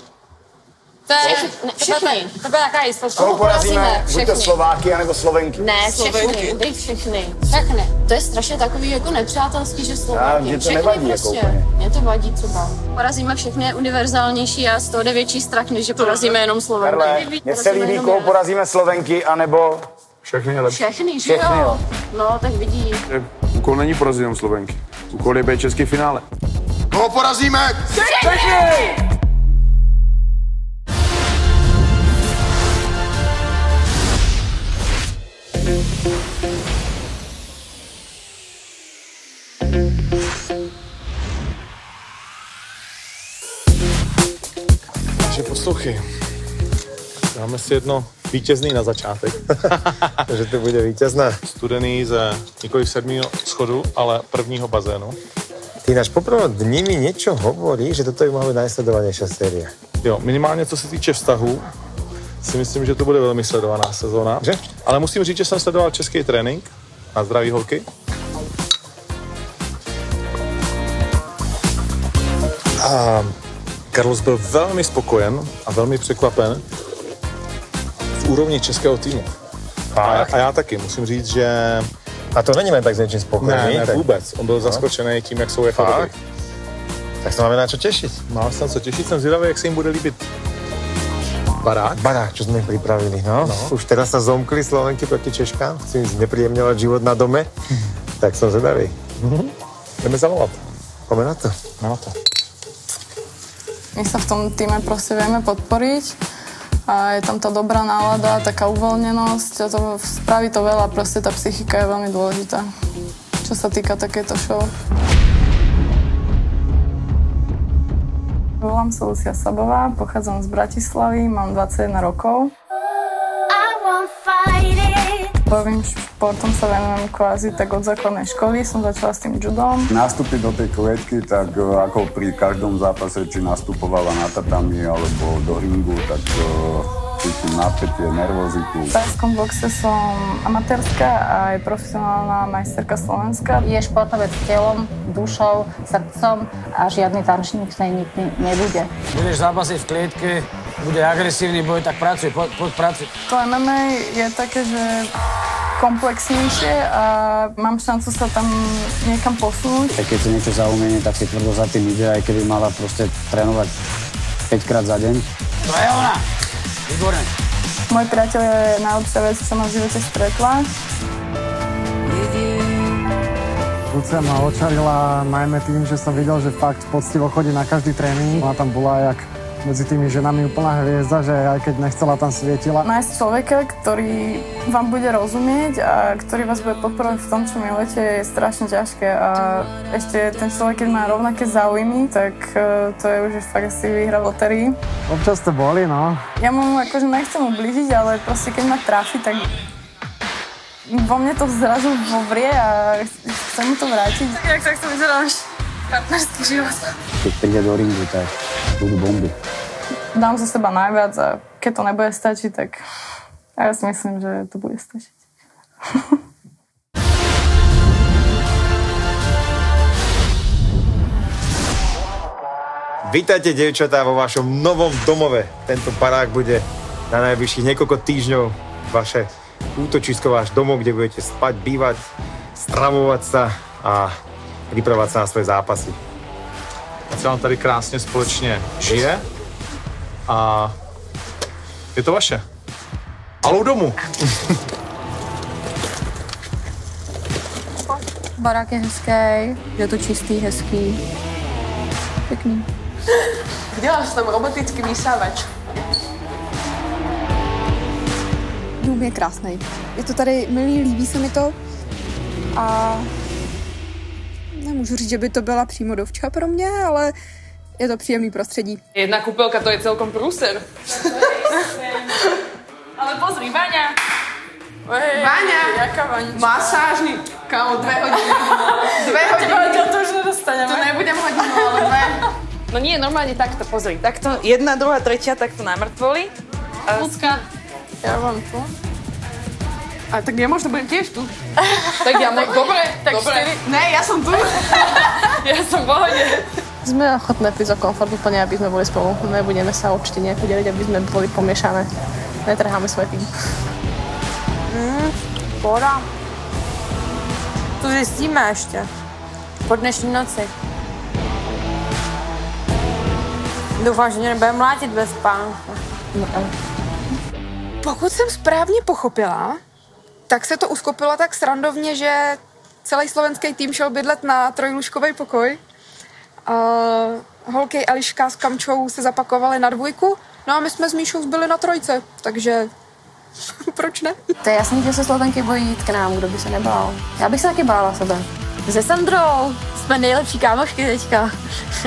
To je, všechny. To byla taková jistost. Koho porazíme, buď to Všechny. Slováky, anebo Slovenky. Ne, všechny, dej všechny. Všechny. To je strašně takový jako nepřátelský, že Já, Slováky. mně to všechny nevadí jako prostě. úplně. Mně to vadí třeba. Porazíme všechny je univerzálnější a z toho jde větší strach, než že porazíme jenom Slovenky. Karle, mně se líbí, koho porazíme Slovenky, anebo... Všechny je lepší. Všechny, že Všechny, jo? No, tak vidí. Úkol není porazit jenom Slovenky. Úkol je být český finále. Koho porazíme? Všechny! Takže poslouchej. Dáme si jedno vítězný na začátek. [laughs] že to bude vítězné. Studený ze nikoli sedmého schodu, ale prvního bazénu. Ty náš poprvé dní mi něco hovorí, že toto by mohla být najsledovanější série. Jo, minimálně co se týče vztahu, si myslím, že to bude velmi sledovaná sezóna. Že? Ale musím říct, že jsem sledoval český trénink na zdraví holky. A Carlos byl velmi spokojen a velmi překvapen v úrovni českého týmu. A, já- a já taky, musím říct, že... A to není jen tak s něčím spokojený? Ne, ne, tak- vůbec. On byl No. zaskočený tím, jak jsou jako dobrý. Tak se máme na co těšit. Mám se na co těšit, jsem zvědavý, jak se jim bude líbit barák. Barák, čo sme im pripravili, no. no. Už teraz sa zomkli Slovenky proti Češkám, chcú im znepríjemňovať život na dome, tak som zvedavý. Mhm. Jdeme zavolat. Poďme na to. Na to. My sa v tom týme proste vieme podporiť a je tam tá dobrá nálada, taká uvoľnenosť a to spraví to veľa, proste tá psychika je veľmi dôležitá, čo sa týka takéto show. Volám sa Lucia Sabová, pochádzam z Bratislavy, mám 21 rokov. Bavým športom sa venujem kvázi tak od základnej školy, som začala s tým judom. Nástupy do tej klietky, tak e, ako pri každom zápase, či nastupovala na tatami alebo do ringu, tak e, cítim napätie, nervozitu. V tajskom boxe som amatérska a aj profesionálna majsterka Slovenska. Je športovec telom, dušou, srdcom a žiadny tančník z nej nikdy nebude. Budeš zápasiť v klietke, bude agresívny boj, tak pracuj, poď, poď pracuj. To MMA je také, že komplexnejšie a mám šancu sa tam niekam posunúť. Tak keď si niečo zaumenie, tak si tvrdo za tým ide, aj keby mala proste trénovať 5 krát za deň. To je ona. Výborné. Môj priateľ je najlepšia vec, čo ma v živote stretla. Lucia ma očarila najmä tým, že som videl, že fakt poctivo chodí na každý trénink. Ona tam bola jak medzi tými ženami úplná hviezda, že aj keď nechcela tam svietila. Nájsť človeka, ktorý vám bude rozumieť a ktorý vás bude podporovať v tom, čo milujete, je strašne ťažké. A ešte ten človek, keď má rovnaké záujmy, tak eh, to je už fakt asi výhra v loterii. Občas to boli, no. Ja mu akože nechcem ublížiť, ale proste keď ma trafi, tak vo mne to zrazu vovrie a chcem mu to vrátiť. Tak jak tak to vyzerá náš partnerský život? Keď príde do ringu, tak budú bomby. Dám za seba najviac a keď to nebude stačiť, tak ja si myslím, že to bude stačiť. [laughs] Vítajte, devčatá, vo vašom novom domove. Tento barák bude na najbližších niekoľko týždňov vaše útočisko, váš domov, kde budete spať, bývať, stravovať sa a pripravovať sa na svoje zápasy. Ať se vám tady krásně společně žije a je to vaše. Alou domů. Barák je hezký, je to čistý, hezký. Pěkný. Děláš tam robotický vysávač. Dům je krásný. Je to tady milý, líbí se mi to. A nemůžu říct, že by to byla přímo dovča pro mě, ale je to příjemný prostředí. Jedna kúpelka to je celkom prúser. [laughs] Ale pozri, Váňa. Váňa. Jaká Váňa? Masážny. Kámo, dve hodiny. Dve [laughs] hodiny. to už nedostaneme. To nebudem hodinu, ale dve. No nie, normálne takto, pozri. Takto jedna, druhá, tretia, takto na mŕtvoli. Ľudská. Ja vám tu. A tak ja možno budem tiež tu. [laughs] Tak ja mo- dobre, tak dobre. Štyri. Ne, ja som tu. [laughs] Ja som v pohode. Sme ochotné prísť o komfort úplne, aby sme boli spolu. Nebudeme sa určite nejako deliť, aby sme boli pomiešané. Netrháme tým. Mm, pohoda. To zjistíme ještě. Po dnešní noci. Doufám, že mě nebude mlátit bez spánku. Pokud jsem správně pochopila, tak se to uskopilo tak srandovně, že celý slovenský tým šel bydlet na trojlůžkový pokoj. Uh, holky Eliška s Kamčou se zapakovali na dvojku, no a my jsme s Míšou zbyli na trojce, takže [laughs] proč ne? To je jasný, že se Slovenky bojí jít k nám, kdo by se nebál. Já bych se taky bála sebe. Se Sandrou jsme nejlepší kámošky teďka.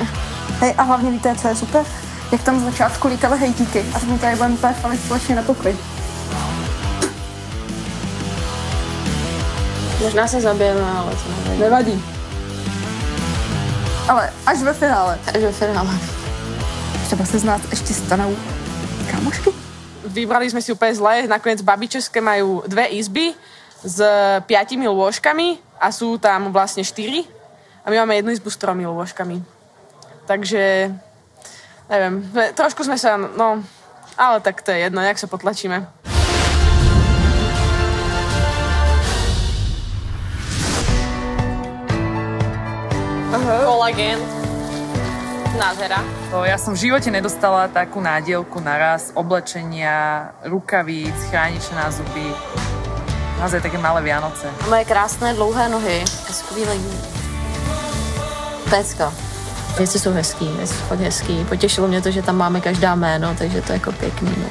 [laughs] Hej, a hlavně víte, co je super? Jak tam z začátku lítaly hejtíky a jsme tady budeme úplně falit společně na pokoj. Možná se zabijeme, ale to nevadí. Nevadí. Ale až ve finále. Až ve finále. Třeba se z nás ještě stanou kámošky. Vybrali sme si úplne zle, nakoniec babičeské majú dve izby s piatimi lôžkami a sú tam vlastne štyri a my máme jednu izbu s tromi lôžkami. Takže, sme- trošku sme sa, no, ale tak to je jedno, jak sa potlačíme. Kolagén. Nádhera. To ja som v živote nedostala takú nádielku naraz, oblečenia, rukavíc, chrániče na zuby. Naozaj také malé Vianoce. Moje krásné dlouhé nohy a skvělý pecka. Věci jsou hezký, věci jsou fakt hezký. Potěšilo mě to, že tam máme každá jméno, takže to je jako pěkný. No.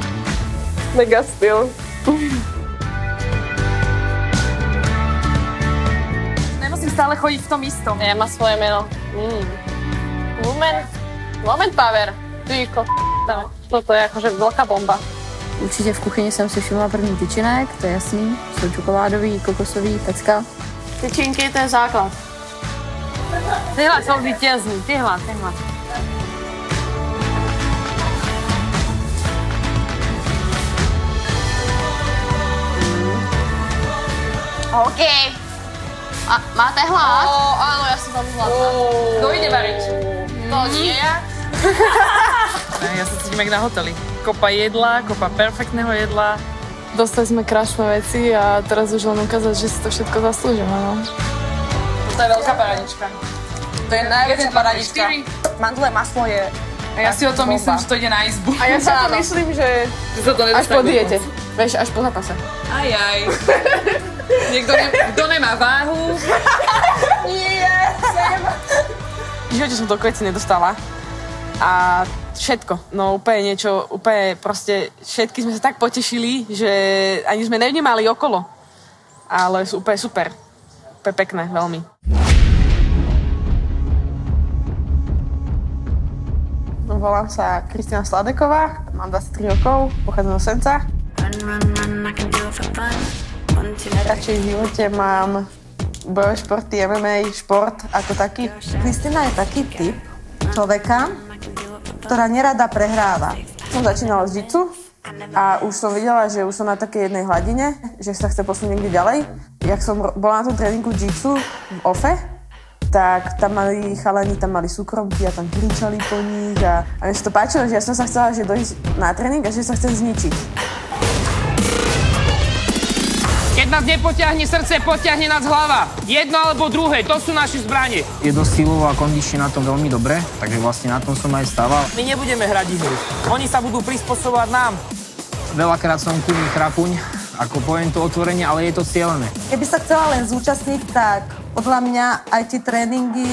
Mega styl. Stále chodiť v tom istom. Ja má svoje meno. Mm. Woman, woman power. Ty ko... No, toto je akože veľká bomba. Určitě v kuchyni jsem si všimla první tyčinek, to je jasný. Jsou čokoládový, kokosový, pecka. Tyčinky, to je základ. Tyhle jsou vítězní, tyhle, tyhle. OK. A máte hlad? O, áno, ja som tam hladná. Kto ide variť? To nie ja. Ja sa cítim jak na hoteli. Kopa jedla, kopa perfektného jedla. Dostali sme krásne veci a teraz už len ukázať, že si to všetko zaslúžime. No. To je veľká paradička. To je najväčšia paradička. Mandle maslo je A ja si o tom myslím, že to ide na izbu. A ja si to myslím, že až po diete. Vieš, až po zápase. Aj, aj. [laughs] Niekto ne, kto nemá váhu. Nie, V živote som toľko vecí nedostala. A všetko. No úplne niečo, úplne proste všetky sme sa tak potešili, že ani sme nevnímali okolo. Ale sú úplne super. Úplne pekné, veľmi. Volám sa Kristina Sladeková, mám 23 rokov, pochádzam z Senca. Najradšej v živote mám bojové športy, MMA, šport ako taký. Kristina je taký typ človeka, ktorá nerada prehráva. Som začínala s jitsu a už som videla, že už som na takej jednej hladine, že sa chce posunúť niekde ďalej. Jak ro- bola na tom tréninku jitsu v OFE, tak tam mali chalani, tam mali súkromky a tam kričali po nich a, a mne sa to páčilo, že ja som sa chcela že dojsť na tréning a že sa chcem zničiť. Nás nepoťahne srdce, poťahne nás hlava. Jedno alebo druhé, to sú naše zbranie. Je dosť silovo a kondične na tom veľmi dobre, takže vlastne na tom som aj stával. My nebudeme hrať ihru. Oni sa budú prispôsobovať nám. Veľakrát som kuň chrapuň, ako poviem to otvorene, ale je to cieľené. Keby sa chcela len zúčastniť, tak podľa mňa aj tie tréningy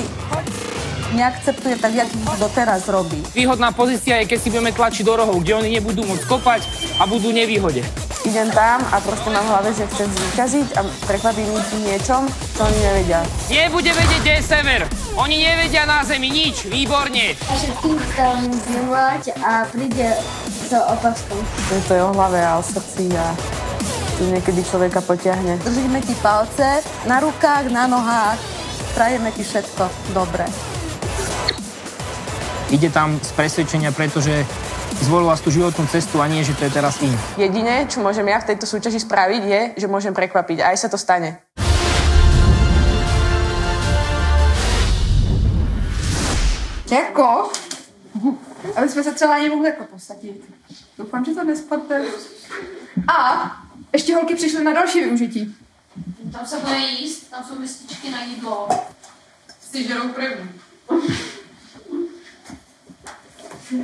neakceptuje tak, jak doteraz robí. Výhodná pozícia je, keď si budeme tlačiť do rohov, kde oni nebudú môcť kopať a budú nevýhode. Idem tam a proste mám v hlave, že chcem zvíťaziť a prekvapím ich niečom, čo oni nevedia. Nebude vedieť, kde je sever. Oni nevedia na zemi nič. Výborne. Všetkým chcem zdieľať a príde s opaskou. To je o hlave a o srdci a to niekedy človeka potiahne. Držíme ti palce na rukách, na nohách, prajeme ti všetko dobre. Ide tam z presvedčenia, pretože zvolila si tú životnú cestu a nie, že to je teraz in. Jediné, čo môžem ja v tejto súťaži spraviť, je, že môžem prekvapiť. A aj sa to stane. Jako? Aby jsme se třeba ani mohli jako posadit. Doufám, že to nespadne. A ještě holky přišly na další využití. Tam se bude jíst, tam jsou mističky na jídlo. Si žerou první. O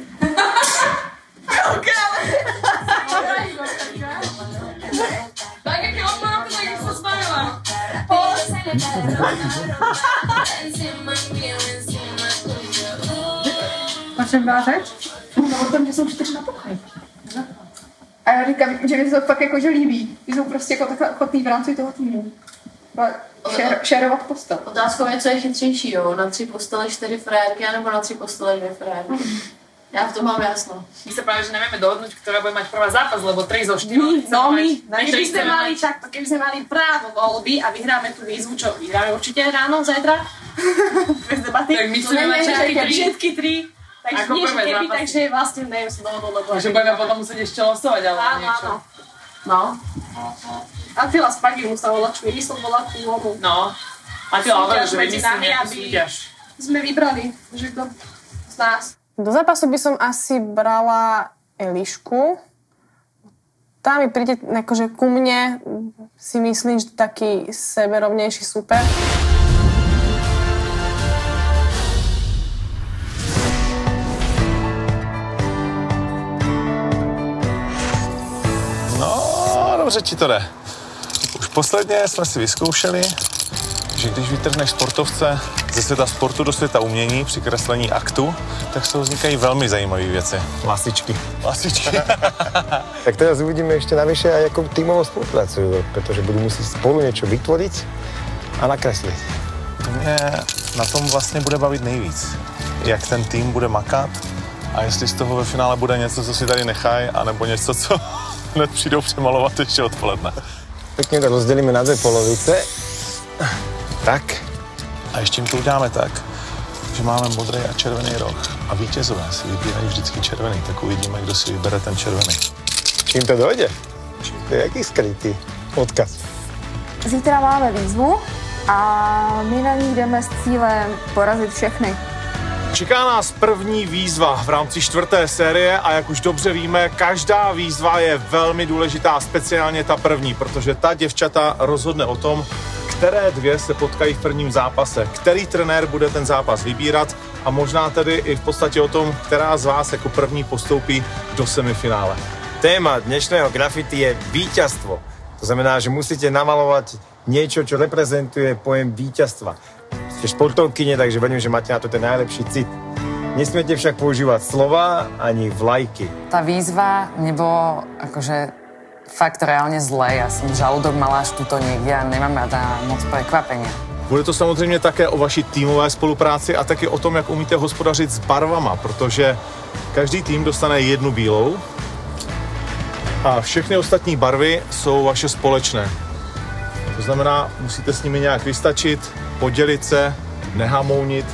čem byla řeč? No o tom, že jsou čtyři na pochaj. A já říkám, že mi se to fakt jakože líbí. Že jsou prostě jako takhle ochotný v rámci toho týmu. Šer, šerovat postel. Otázkou je, co je chytřejší, jo? Na tři postele čtyři frérky, nebo na tři postele dvě frérky. Já v tom mám jasno. My sa práve, že nevieme dohodnúť, ktorá bude mať prvá zápas, lebo 3 zo 4 No my, keby sme mali tak, keby sme mali právo voľby a vyhráme tú výzvu, čo vyhráme určite ráno, zajtra, [laughs] bez debaty. Tak my chceme mať všetky tri. Všetky tri. Takže Ako nie, že prvé keby, zápasy. takže vlastne neviem sa dohodnúť, lebo... Takže budeme potom musieť ešte losovať, alebo Áno, niečo. áno. No. Attila Spaghi mu sa volá, čo vymyslel volá tú lomu. No. Attila hovoril, Súťaž že medzi vymyslí nami, nejakú súťaž. Sme vybrali, že kto z nás. Do zápasu by som asi brala Elišku. Tá mi príde akože ku mne, si myslím, že taký seberovnejší super. No, dobře ti to jde. Už posledně jsme si vyzkoušeli, že když vytrhneš sportovce ze světa sportu do světa umění při kreslení aktu, tak z toho vznikají velmi zajímavé věci. Lasičky. Lasičky. [laughs] Tak teraz uvidíme ešte navyše aj ako tímovo spolupracujú, pretože budú musieť spolu niečo vytvoriť a nakresliť. To mě na tom vlastně bude bavit nejvíc. Jak ten tým bude makat a jestli z toho ve finále bude něco, co si tady nechají, anebo něco, co [laughs] hned přijdou přemalovat ještě odpoledne. Pekne to rozdelíme na dve polovice. Tak. A ještě jim to uděláme tak, že máme modrý a červený roh. A vítězové si vybírají vždycky červený, tak uvidíme, kdo si vybere ten červený. Čím to dojde? To je jaký skrytý odkaz. Zítra máme výzvu a my na ní jdeme s cílem porazit všechny. Čeká nás první výzva v rámci čtvrté série a jak už dobře víme, každá výzva je velmi důležitá, speciálně ta první, protože ta děvčata rozhodne o tom, které dvě se potkají v prvním zápase, který trenér bude ten zápas vybírat a možná tedy i v podstatě o tom, která z vás jako první postoupí do semifinále. Téma dnešného grafity je víťazstvo. To znamená, že musíte namalovať niečo, čo reprezentuje pojem víťazstva. Ste športovkyne, takže verím, že máte na to ten najlepší cit. Nesmiete však používať slova ani vlajky. Tá výzva nebolo akože fakt reálne zlé. Ja som žalúdok mala až tuto niekde a nemám rada moc prekvapenia. Bude to samozřejmě také o vaší týmové spolupráci a taky o tom, jak umíte hospodařit s barvama, protože každý tým dostane jednu bílou a všechny ostatní barvy jsou vaše společné. To znamená, musíte s nimi nějak vystačit, podělit se, nehamounit,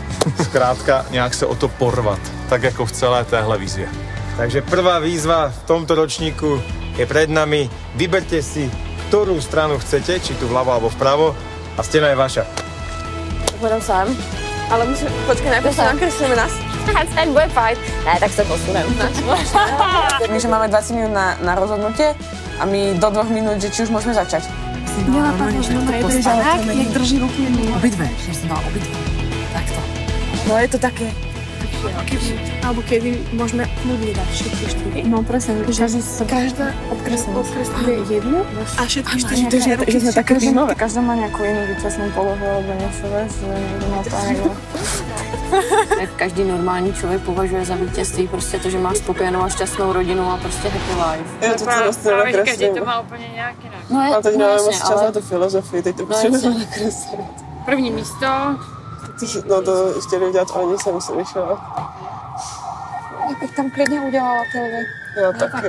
zkrátka nějak se o to porvat, tak jako v celé téhle výzvě. Takže prvá výzva v tomto ročníku je pred nami. Vyberte si, ktorú stranu chcete, či tu vľavo alebo vpravo a stena je vaša. Tak budem sám. Ale musím, počkej, najprv sa nakreslíme nás. tak bude fajn. Ne, tak se posunem. [laughs] My, že máme 20 minút na, na rozhodnutie a my do dvoch minút, že či už môžeme začať. Měla Pavlo, že to držák, jak drží ruky. Obidve, že som dala obidve. Takto. No je to také. Keby, alebo kedy môžeme kľudne dať všetky štyri. No presne, že každá obkreslí jednu a všetky štyri držia, že sme také tímové. Každá má nejakú inú výčasnú polohu alebo niečo, vieš, že niekto má to niekto. Jak každý normální člověk považuje za vítězství prostě to, že máš spokojenou a šťastnou rodinu a prostě happy life. Ja to teda vlastně nakreslím. má úplně nějak jinak. No je, A teď no jasně, moc čas ale- na tu filozofii, teď to No nakreslit. První místo. No to ještě udělat oni, jsem si vyšla. Já bych tam klidně udělala Tilvy. Já taky.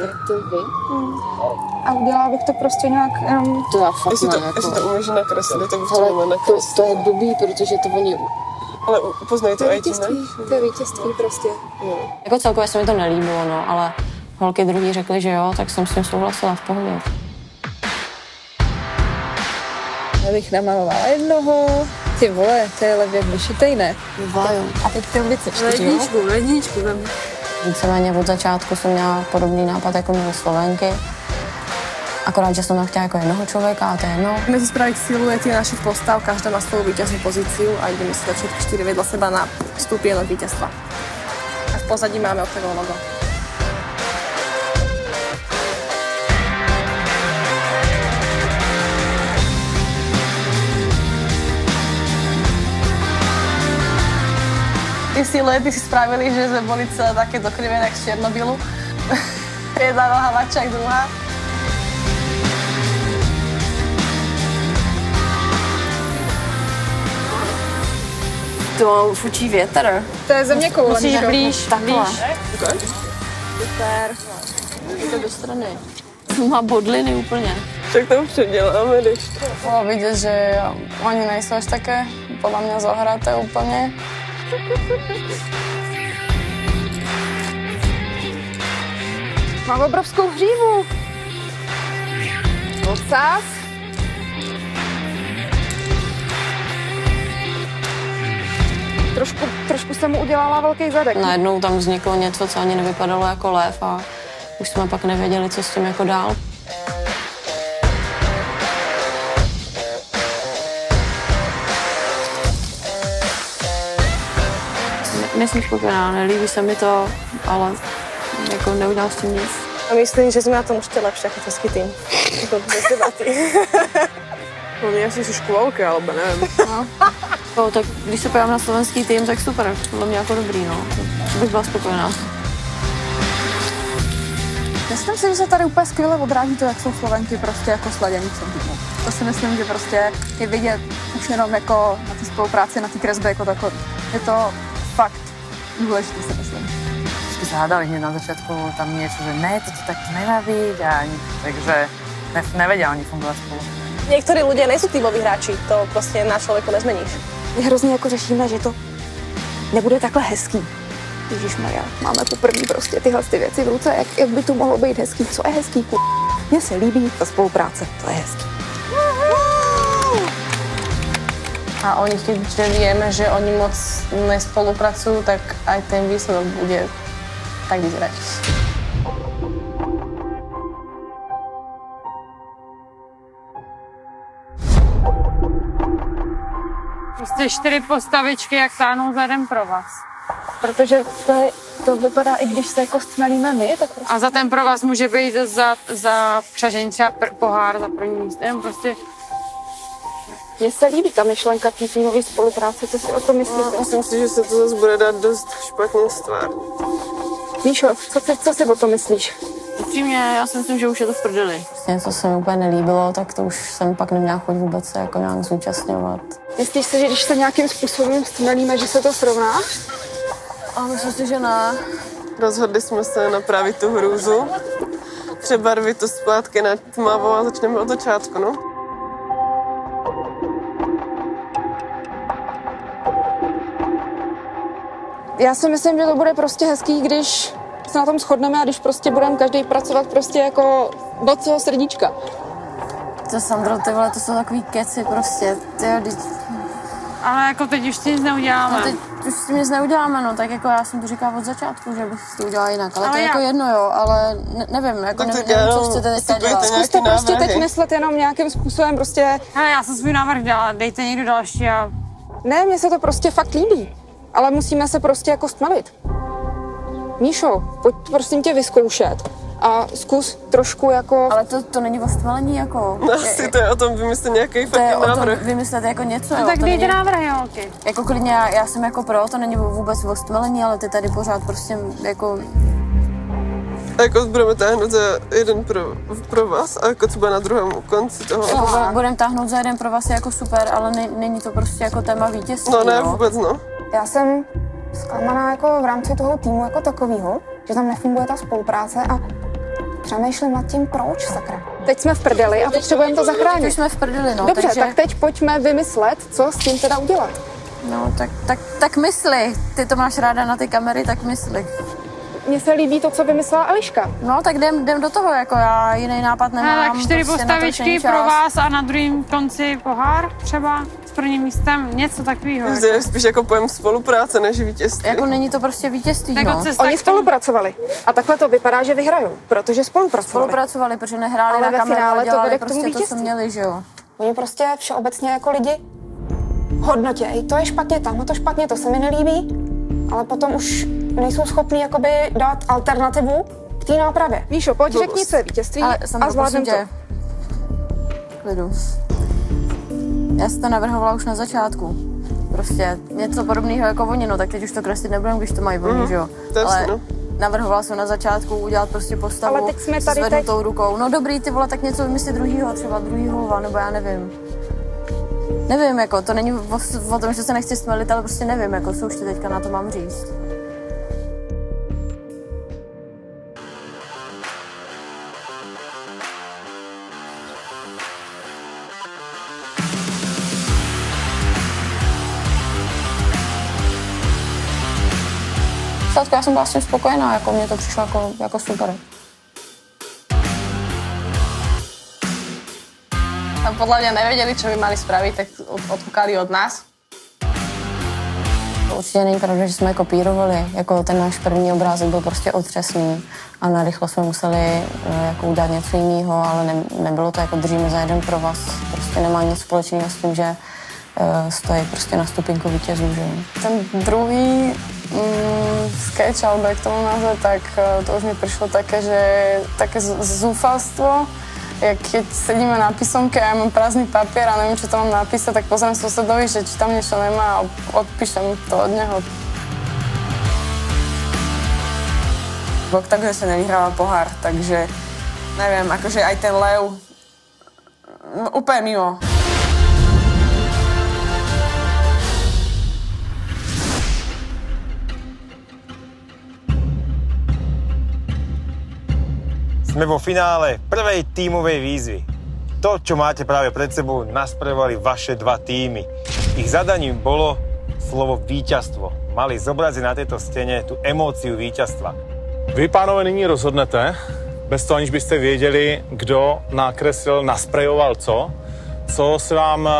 A udělala bych to prostě nějak jenom... To já fakt Jestli to, ne, jako... jestli to umíš nakreslit, tak potřebujeme to, nakreslit. to je blbý, protože to oni... Ale poznají to i ti, ne? to je vítězství prostě. Jako celkově se mi to nelíbilo, no, ale holky druhý řekly, že jo, tak jsem s tím souhlasila v pohodě. Já bych namalovala jednoho. Ty vole, to je levě vyšitej, ne? Vájo. A teď ty ambice čtyři, jo? Ledničku, ledničku. Víceméně od začátku jsem měla podobný nápad, jako měly Slovenky. Akorát, že jsem tam chtěla jako jednoho člověka a to je jedno. Ideme si spraviť siluety našich postav, každá má svoju víťaznú pozíciu a ideme si všetky štyri vedľa seba na stupienok víťazstva. A v pozadí máme Octagon logo. ty siluety si spravili, že jsme byli celé také dokrivené z Černobylu. [laughs] Jedna noha mačak, druhá. To fučí větr. To je země koule. Musíš blíž, takhle. Blíž. Okay. Super. To do strany. Má bodliny úplně. Tak to předěláme, když to. Bylo vidět, že um, oni nejsou až také podle mě zohraté úplně. Mám obrovskou hřívu. Ocas. Trošku, trošku jsem mu udělala velký zadek. Najednou tam vzniklo něco, co ani nevypadalo jako lev a už jsme pak nevěděli, co s tím jako dál. Nejsem spokojená, nelíbí se mi to, ale jako neudělám s tím nic. A myslím, že jsme na tom ještě lepší jako český tým. Jako bez debaty. Oni asi sú škôlky, alebo neviem. No. no, tak když se podívám na slovenský tým, tak super, podle mě jako dobrý, no. To bych byla spokojená. Myslím si, že se tady úplně skvěle odráží to, jak jsou Slovenky prostě jako sladění v tom týmu. To si myslím, že prostě je vidět už jenom jako na té spolupráci, na té kresbě jako takový. Je to fakt důležité, si myslím. Vždycky sa hádali hneď na začiatku tam niečo, že ne, to tak byť a ani, takže ne, nevedia oni fungovať spolu. Někteří lidé nejsou týmoví hráči, to prostě na člověku nezmeníš. My hrozně jako řešíme, že to nebude takhle hezký. Ježíš Maria, máme poprvé prostě tyhle ty věci v ruce, jak, jak by to mohlo být hezký. Co je hezký, ku... Mně se líbí ta spolupráce, to je hezký. A oni, keďže vieme, že oni moc nespolupracujú, tak aj ten výsledok bude tak vyzerať. Prostě čtyři postavičky, jak táhnou zadem pro vás. Protože to, je, to vypadá, i když se jako stmelíme my, tak prostě... A za ten pro vás může být za, za přažení třeba pr- pohár za první místem. Prostě Mně se líbí ta myšlenka té týmové spolupráce, co si o tom myslíte? No, myslím si, že se to zase bude dát dost špatně stvárnit. Míšo, co, si, co si o tom myslíš? Upřímně, já si myslím, že už je to v prdeli. Prostě něco se mi úplně nelíbilo, tak to už jsem pak neměla chuť vůbec se jako nějak zúčastňovat. Myslíš si, že když se nějakým způsobem stmelíme, že se to srovná? A myslím si, že ne. Rozhodli jsme se napravit tu hrůzu, přebarvit to zpátky na tmavou a začneme od začátku, no. Já si myslím, že to bude prostě hezký, když se na tom shodneme a když prostě budeme každý pracovat prostě jako od svého srdíčka. To Sandro, ty vole, to jsou takový keci prostě, ty jo, teď... Ale jako teď už si nic neuděláme. No teď už s tím nic neuděláme, no, tak jako já jsem to říkala od začátku, že bych to udělala jinak, ale, Ale to je jak? jako jedno, jo, ale ne, nevím, jako Tak ne, teď nevím, co chcete teď dělat. Zkuste prostě teď myslet jenom nějakým způsobem prostě... Hele, já jsem svůj návrh dala, dejte někdo další a... Ne, mně se to prostě fakt líbí, ale musíme se prostě jako stmelit. Míšo, pojď prosím tě vyzkoušet a zkus trošku jako... Ale to, to není o stmelení, jako... Asi to je o tom vymyslet nějaký To je fakt o tom návrh. vymyslet jako něco, No jo, tak dejte není- návrhy, holky. Jako klidně, já, já jsem jako pro, to není vůbec o stmelení, ale ty tady pořád prostě jako... A jako budeme táhnout za jeden pro, pro vás a jako třeba na druhém konci toho. jako bu- budem táhnout za jeden pro vás je jako super, ale ne, není to prostě jako téma vítězství, No ne, no. vůbec no. Já jsem zklamaná jako v rámci toho týmu jako takového, že tam nefunguje ta spolupráce a přemýšlím nad tím, proč, sakra. Teď jsme v prdeli a potřebujeme to zachránit. Teď jsme v prdeli, no, Dobře, takže- tak teď pojďme vymyslet, co s tím teda udělat. No, tak, tak, tak mysli. Ty to máš ráda na ty kamery, tak mysli. Mně se líbí to, co vymyslela Eliška. No, tak jdem, jdem do toho, jako já jiný nápad nemám. Hele, tak čtyři prostě postavičky pro vás a na druhém konci pohár třeba prvním místem, něco takového. Zde je spíš jako pojem spolupráce než vítězství. Jako není to prostě vítězství, Jako no. cesta Oni spolupracovali. A takhle to vypadá, že vyhrajou, protože spolupracovali. Spolupracovali, protože nehráli Ale na kameru, finále ale to dělali vede k tomu prostě to, co vítězství. měli, že jo. Oni prostě všeobecně jako lidi hodnotějí, to je špatně, tam to špatně, to se mi nelíbí, ale potom už nejsou schopní jakoby dát alternativu k té nápravě. Míšo, pojď řekni, co je vítězství Ale a zvládneme prosím to. Klidu. Já jsem to navrhovala už na začátku. Prostě něco podobného jako oni, no tak teď už to kreslit nebudem, když to mají oni, Mhm, že jo. to je Ale jasný, no. navrhovala jsem na začátku udělat prostě postavu Ale teď jsme s tady teď- zvednutou rukou. No dobrý, ty vole, tak něco vymysli druhýho, třeba druhý holva, nebo já nevím. Nevím, jako to není o, o tom, že se nechci stmelit, ale prostě nevím, jako co už ti teďka na to mám říct. Statku, já jsem byla s tím spokojená, jako mně to přišlo jako, jako super. Tam podľa mňa nevedeli, čo by mali spraviť, tak od- odkúkali od nás. Určitě není pravda, že jsme je kopírovali. Jako ten náš první obrázek byl prostě otřesný a narychlo jsme museli eh, jako udělat něco jiného, ale ne, nebylo to jako držíme za jeden provaz. Prostě nemá nic společného s tím, že uh, stojí prostě na stupinku vítězů. Že? Ten druhý mm, sketch, alebo jak tomu nazve, tak eh, to už mi prišlo také, že také zúfalstvo. Jak keď sedíme na písomke a ja mám prázdny papier a neviem, čo tam mám napísať, tak pozriem susedovi, že či tam niečo nemá a odpíšem to od neho. V oktagone sa nevyhráva pohár, takže neviem, akože aj ten lev, no, úplne mimo. Sme vo finále prvej tímovej výzvy. To, čo máte práve pred sebou, nasprevali vaše dva týmy. Ich zadaním bolo slovo víťazstvo. Mali zobraziť na tejto stene tú emóciu víťazstva. Vy, pánové, nyní rozhodnete, bez toho, aniž byste věděli, kdo nakreslil, nasprejoval co, co se vám eh,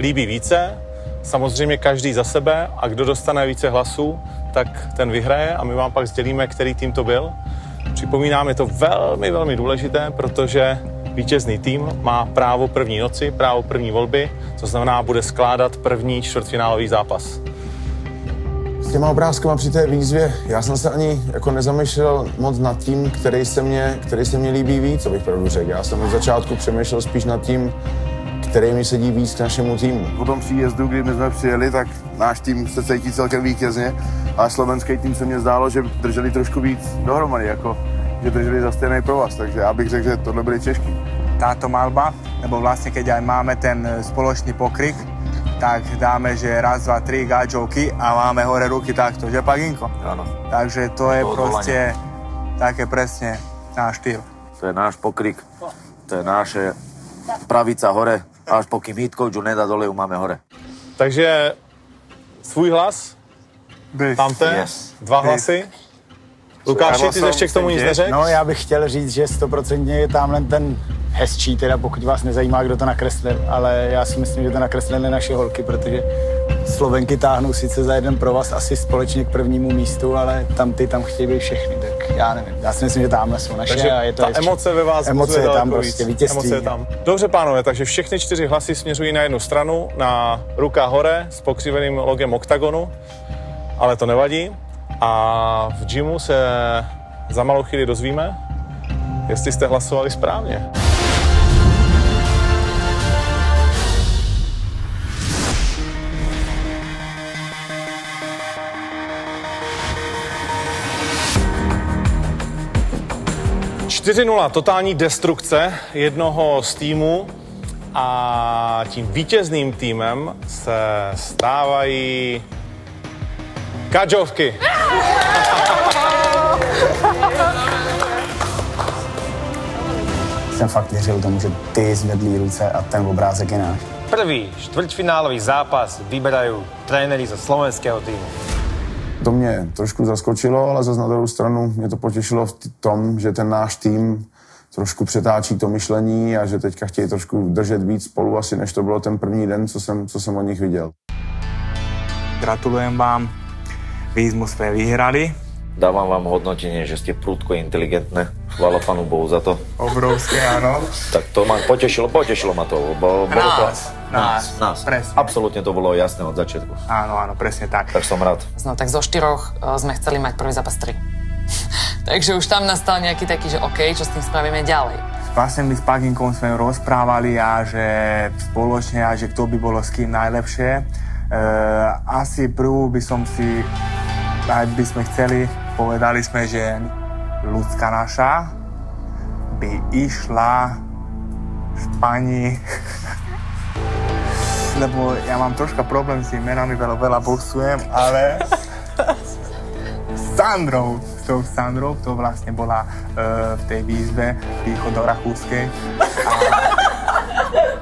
líbí více, samozřejmě každý za sebe a kdo dostane více hlasů, tak ten vyhraje a my vám pak sdělíme, který tým to byl. Připomínám, je to velmi, velmi důležité, protože vítězný tým má právo první noci, právo první volby, to znamená, bude skládat první čtvrtfinálový zápas. S těma obrázkama při té výzvě, já jsem se ani jako nezamýšlel moc nad tím, který se mě, který se mě líbí víc, abych pravdu řekl. Já jsem od začátku přemýšlel spíš nad tím, který mi sedí víc k našemu týmu. Po tom příjezdu, kdy my jsme přijeli, tak náš tým se cítí celkem vítězně, a slovenský tým se mně zdálo, že drželi trošku víc dohromady, jako že drželi za stejný provaz, takže já bych řekl, že tohle byly Češky. táto malba, lebo vlastne keď aj máme ten spoločný pokrik, tak dáme, že raz, dva, tri gáčovky a máme hore ruky takto, že Paginko? Áno. Takže to je To proste také presne náš štýl. To je náš pokrik, to je naše pravica hore, až pokým Hitkovič ju nedá dole, ju máme hore. Takže svůj hlas, tamte, Yes. dva hlasy. Lukáši, ty jsi ještě k tomu nic neřekl? No, já bych chtěl říct, že stoprocentně je tamhle ten hezčí, teda pokud vás nezajímá, kdo to nakreslil, ale já si myslím, že to nakreslily naše holky, protože Slovenky táhnou sice za jeden provaz asi společně k prvnímu místu, ale tam ty tam chtějí být všechny, tak já nevím. Já si myslím, že tamhle jsou naše Takže a je to ta hezčí. emoce ve vás Emoce je tam prostě, vítězství. Emoce je tam. Dobře, pánové, takže všechny čtyři hlasy směřují na jednu stranu, na ruka hore s pokřiveným logem oktagonu, ale to nevadí. A v gymu se za malou chvíli dozvíme, jestli jste hlasovali správně. Čtyři nula, totální destrukce jednoho z týmu a tím vítězným týmem se stávají Kadžovky. Jsem fakt věřil tomu, že ty zvedlý ruce a ten obrázek je náš. Prvý štvrťfinálový zápas vyberajú tréneri zo slovenského týmu. To mě trošku zaskočilo, ale zase na druhou stranu mě to potěšilo v tom, že ten náš tým trošku přetáčí to myšlení a že teďka chtějí trošku držet víc spolu, asi než to bylo ten první den, co jsem, co jsem od nich viděl. Gratulujem vám, výzmu sme vyhrali, Dávam vám hodnotenie, že ste prudko inteligentné. Chvála panu Bohu za to. obrovské, áno. Tak to ma potešilo, potešilo ma to. Bo, bolo to... Nás, nás, nás. presne. Absolútne to bolo jasné od začiatku. Áno, áno, presne tak. Tak som rád. No tak zo štyroch e, sme chceli mať prvý zápas 3. [laughs] Takže už tam nastal nejaký taký, že OK, čo s tým spravíme ďalej. Vlastne my s Paginkom sme rozprávali a že spoločne a že kto by bolo s kým najlepšie. E, asi prvú by som si, aj by sme chceli, povedali sme, že ľudská naša by išla s pani [laughs] lebo ja mám troška problém s tým menami, veľa, veľa boxujem, ale [laughs] s Sandrou, s tou Sandrou, to vlastne bola uh, v tej výzve východorakúskej. A,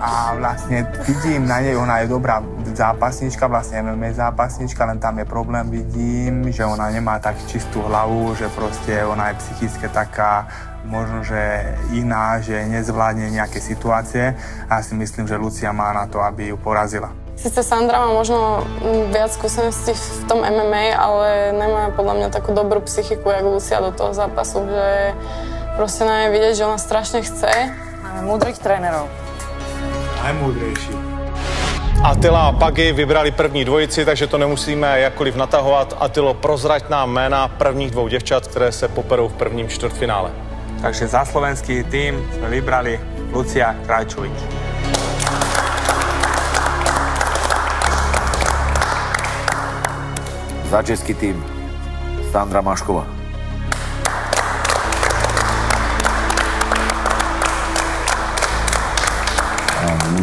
a vlastne vidím na nej, ona je dobrá zápasnička, vlastne MMA zápasnička, len tam je problém, vidím, že ona nemá tak čistú hlavu, že proste ona je psychicky taká možno, že iná, že nezvládne nejaké situácie a ja si myslím, že Lucia má na to, aby ju porazila. Sice Sandra má možno viac skúseností v tom MMA, ale nemá podľa mňa takú dobrú psychiku, jak Lucia do toho zápasu, že proste na nej vidieť, že ona strašne chce. Máme múdrych trénerov. Najmúdrejší. Atila a Pagy vybrali první dvojici, takže to nemusíme jakkoliv natahovat. Atilo, prozrať nám jména prvních dvou děvčat, které se poperou v prvním čtvrtfinále. Takže za slovenský tým sme vybrali Lucia Krajčovič. Za český tým Sandra Maškova.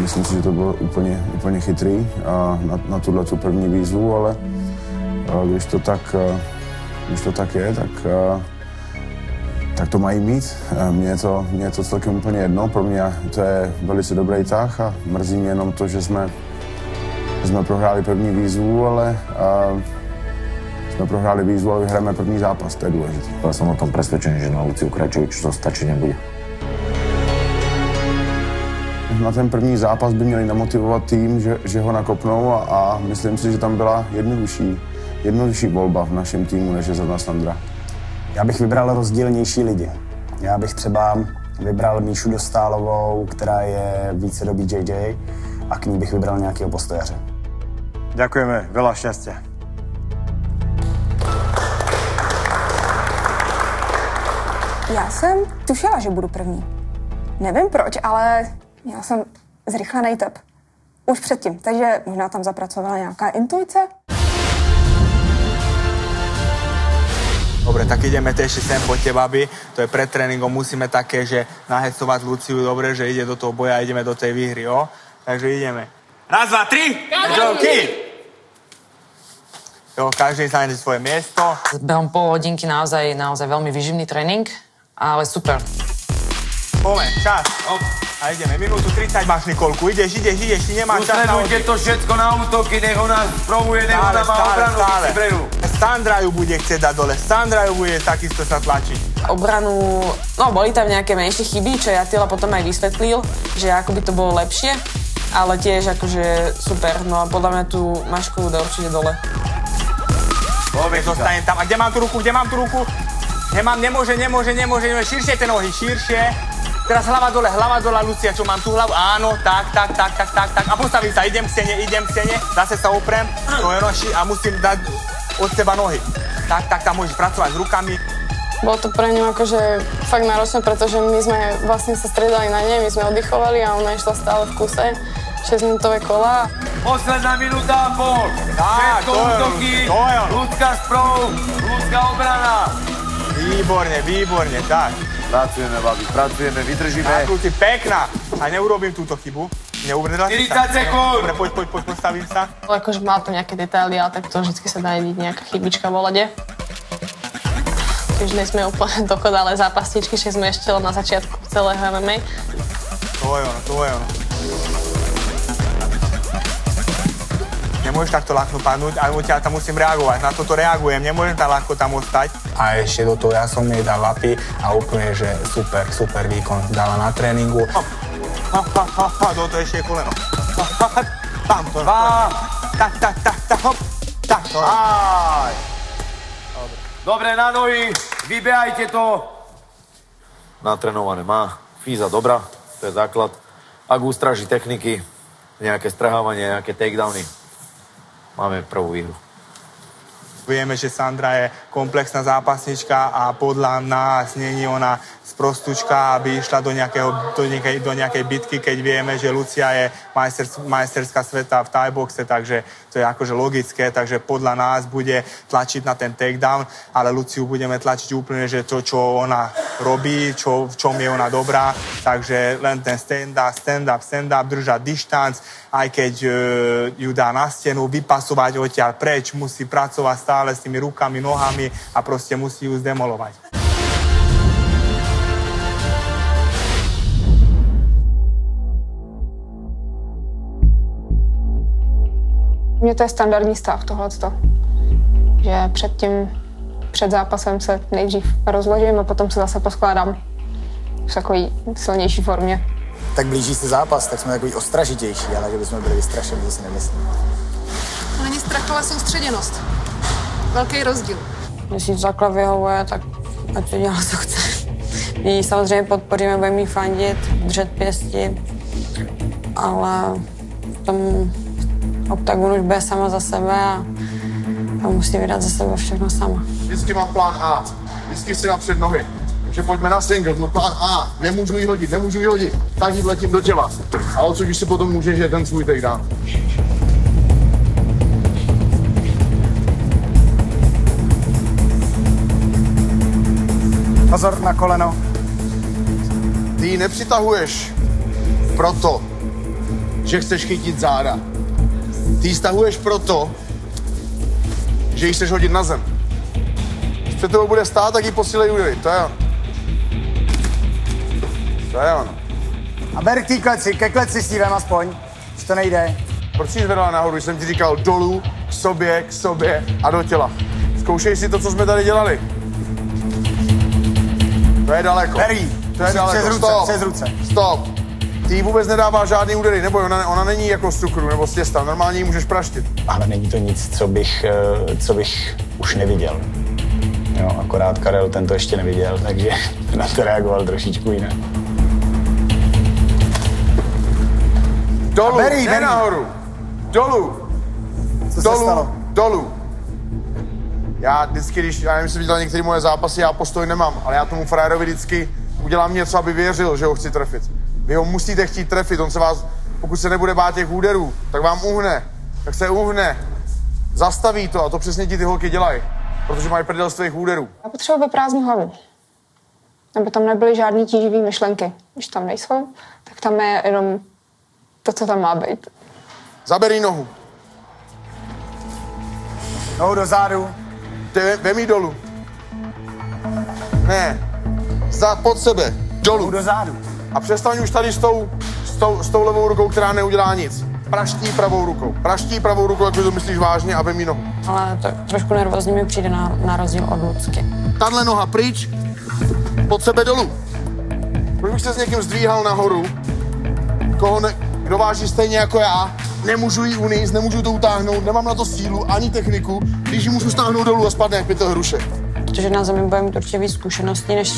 A nemyslím si, že to bylo úplně, úplně chytrý a na, na tuhle tu první výzvu, ale když to tak, když to tak je, tak, tak to mají mít. Mně je, to, mně je to celkem úplně jedno, pro mě to je velice dobrý tah a mrzí mě jenom to, že jsme, jsme prohráli první výzvu, ale jsme prohráli výzvu a vyhráme první zápas, to je důležité. Ja som o tom presvedčený, že na Luciu Krajčovič to stačiť nebude. Na ten první zápas by měli namotivovat tým, že, že ho nakopnou a, a myslím si, že tam byla jednodušší, jednodušší volba v našem týmu, než je zrovna Sandra. Já bych vybral rozdílnější lidi. Já bych třeba vybral Míšu Dostálovou, která je více do BJJ a k ní bych vybral nějakého postojaře. Ďakujeme, veľa šťastia. Já jsem tušila, že budu první. Nevím proč, ale měla jsem zrychlený tep. Už předtím, takže možná tam zapracovala nějaká intuice. Dobre, tak ideme to ešte sem, poďte, babi. To je pred tréningom, musíme také, že nahecovať Luciu, dobre, že ide do toho boja, ideme do tej výhry, jo? Takže ideme. Raz, dva, tri! Joky! Jo, každý sa nájde svoje miesto. Behom pol hodinky naozaj, naozaj veľmi vyživný tréning, ale super. Poďme, čas. Op. A ideme, minútu 30 máš, Nikolku. Ideš, ideš, ideš, ty nemáš čas na Sústredujte to všetko na útoky, nech ona provuje, nech ona má obranu stále. Sandra ju bude chcieť dať dole. Sandra ju bude takisto sa tlačiť. Obranu, no boli tam nejaké menšie chyby, čo Atila potom aj vysvetlil, že ako by to bolo lepšie, ale tiež akože super. No a podľa mňa tú Maškovú dá určite dole. Dobre, zostanem tam. A kde mám tú ruku, kde mám tú ruku? Nemám, nemôže, nemôže, nemôže, nemôže. Širšie tie nohy, širšie. Teraz hlava dole, hlava dole, Lucia, čo mám tú hlavu? Áno, tak, tak, tak, tak, tak, tak. A postavím sa, idem k stene, idem k stene, zase sa oprem, to je noši a musím dať od seba nohy. Tak, tak, tam môžeš pracovať s rukami. Bolo to pre ňu akože fakt náročné, pretože my sme vlastne sa stredali na nej, my sme oddychovali a ona išla stále v kuse. 6-minútové kola. Posledná minúta a pol. Tak, Všetko to je útoky, to je ľudská sprov, ľudská obrana. Výborne, výborne, tak. Pracujeme, babi, pracujeme, vydržíme. Tak, kľúci, pekná. A neurobím túto chybu. Sa. 40 sekúnd. Dobre, poď, poď, poď, postavím sa. Akože mal to nejaké detaily, ale tak to vždy sa dá vidieť nejaká chybička vo lede. Tiež nie sme úplne dokonalé zápasničky, že sme ešte len na začiatku celého MMA. To je ono, to je ono. Nemôžeš takto ľahko padnúť, ale odtiaľ tam musím reagovať. Na toto reagujem, nemôžem tam ľahko tam ostať. A ešte do toho ja som jej dal lapy a úplne, že super, super výkon dala na tréningu. Ha, ha, ha, ha, do toho ešte je koleno. Ha, ha, ha, tam to. Dva. Tak, tak, tak, tak, hop. Tak to. Aj. Dobre, na nohy, vybehajte to. Natrenované má. Fíza dobrá, to je základ. Ak ústraží techniky, nejaké strhávanie, nejaké takedowny, máme prvú výhru. Vieme, že Sandra je komplexná zápasnička a podľa nás není ona sprostučka, aby išla do, nejakého, do, nejakej, do nejakej bitky, keď vieme, že Lucia je majster, majsterská sveta v thaiboxe, takže to je akože logické, takže podľa nás bude tlačiť na ten takedown, ale Luciu budeme tlačiť úplne, že to, čo ona robí, čo, v čom je ona dobrá, takže len ten stand-up, stand-up, stand-up, držať dištanc, aj keď e, ju dá na stenu, vypasovať odtiaľ preč, musí pracovať stále s tými rukami, nohami a proste musí ju zdemolovať. Mně to je standardní stav, tohleto. Že před tím, před zápasem se nejdřív rozložím a potom se zase poskládám v takové silnější formě. Tak blíží se zápas, tak jsme takový ostražitější, ale že bychom byli vystrašení, to si nemyslím. To není strach, ale soustředěnost. Velký rozdíl. Jestli to takhle vyhovuje, tak ať to dělá, co chce. My ji samozřejmě podpoříme, budeme jí fandit, držet pěsti, ale v tom oktagonu už bude sama za sebe a, a musí vydat za sebe všechno sama. Vždycky mám plán A. Vždycky si dám před nohy. Takže pojďme na single, no plán A. Nemůžu jí hodit, nemůžu jí hodit. Tak jí letím do těla. A odsud si potom můžeš je ten svůj takedown. Pozor na koleno. Ty ji nepřitahuješ proto, že chceš chytit záda. Ty ji stahuješ proto, že ji chceš hodit na zem. Když před tebou bude stát, tak ji posílej údery. To je ono. To je ono. A ber k kleci, ke kleci s tím aspoň, už to nejde. Proč jsi zvedala nahoru, jsem ti říkal dolů, k sobě, k sobě a do těla. Zkoušej si to, co jsme tady dělali. To je daleko. Berí. To je daleko. Přes ruce, Stop. přes ruce. Stop. Ty jí vůbec nedává žádný údery, nebo ona, ona není jako z cukru nebo z těsta, normálně ji můžeš praštit. Ale není to nic, co bych, eh, co bych už neviděl. Jo, akorát Karel ten to ještě neviděl, takže [laughs] na to reagoval trošičku jinak. Dolů, ne berí. nahoru. Dolů. Co se dolů, stalo? dolů. Já vždycky, když, já nevím, jestli viděl některé moje zápasy, já postoj nemám, ale já tomu frajerovi vždycky udělám něco, aby věřil, že ho chci trefit. Vy ho musíte chtít trefit, on se vás, pokud se nebude bát těch úderů, tak vám uhne. Tak se uhne. Zastaví to a to přesně ti ty holky dělají, protože mají prdel z tvých úderů. Já potřebuji vyprázdnit hlavu. Aby tam nebyly žádné tíživé myšlenky. Když tam nejsou, tak tam je jenom to, co tam má být. Zaberí nohu. Nohu do zádu. Ty, vem dolů. Ne. Za, pod sebe. Dolů. do zádu. A přestaň už tady s tou, s tou, s tou levou rukou, která neudělá nic. Praští pravou rukou. Praští pravou rukou, jak to myslíš vážně a vem jí nohu. Ale to trošku nervózní mi přijde na, na rozdíl od Lucky. Tahle noha pryč, pod sebe dolů. Proč bych se s někým zdvíhal nahoru, koho ne, kdo váží stejně jako já, nemůžu jí uníst, nemůžu to utáhnout, nemám na to sílu ani techniku, když ji můžu stáhnout dolů a spadne jak pytel hrušek. Protože na zemi bude mít určitě víc zkušeností než,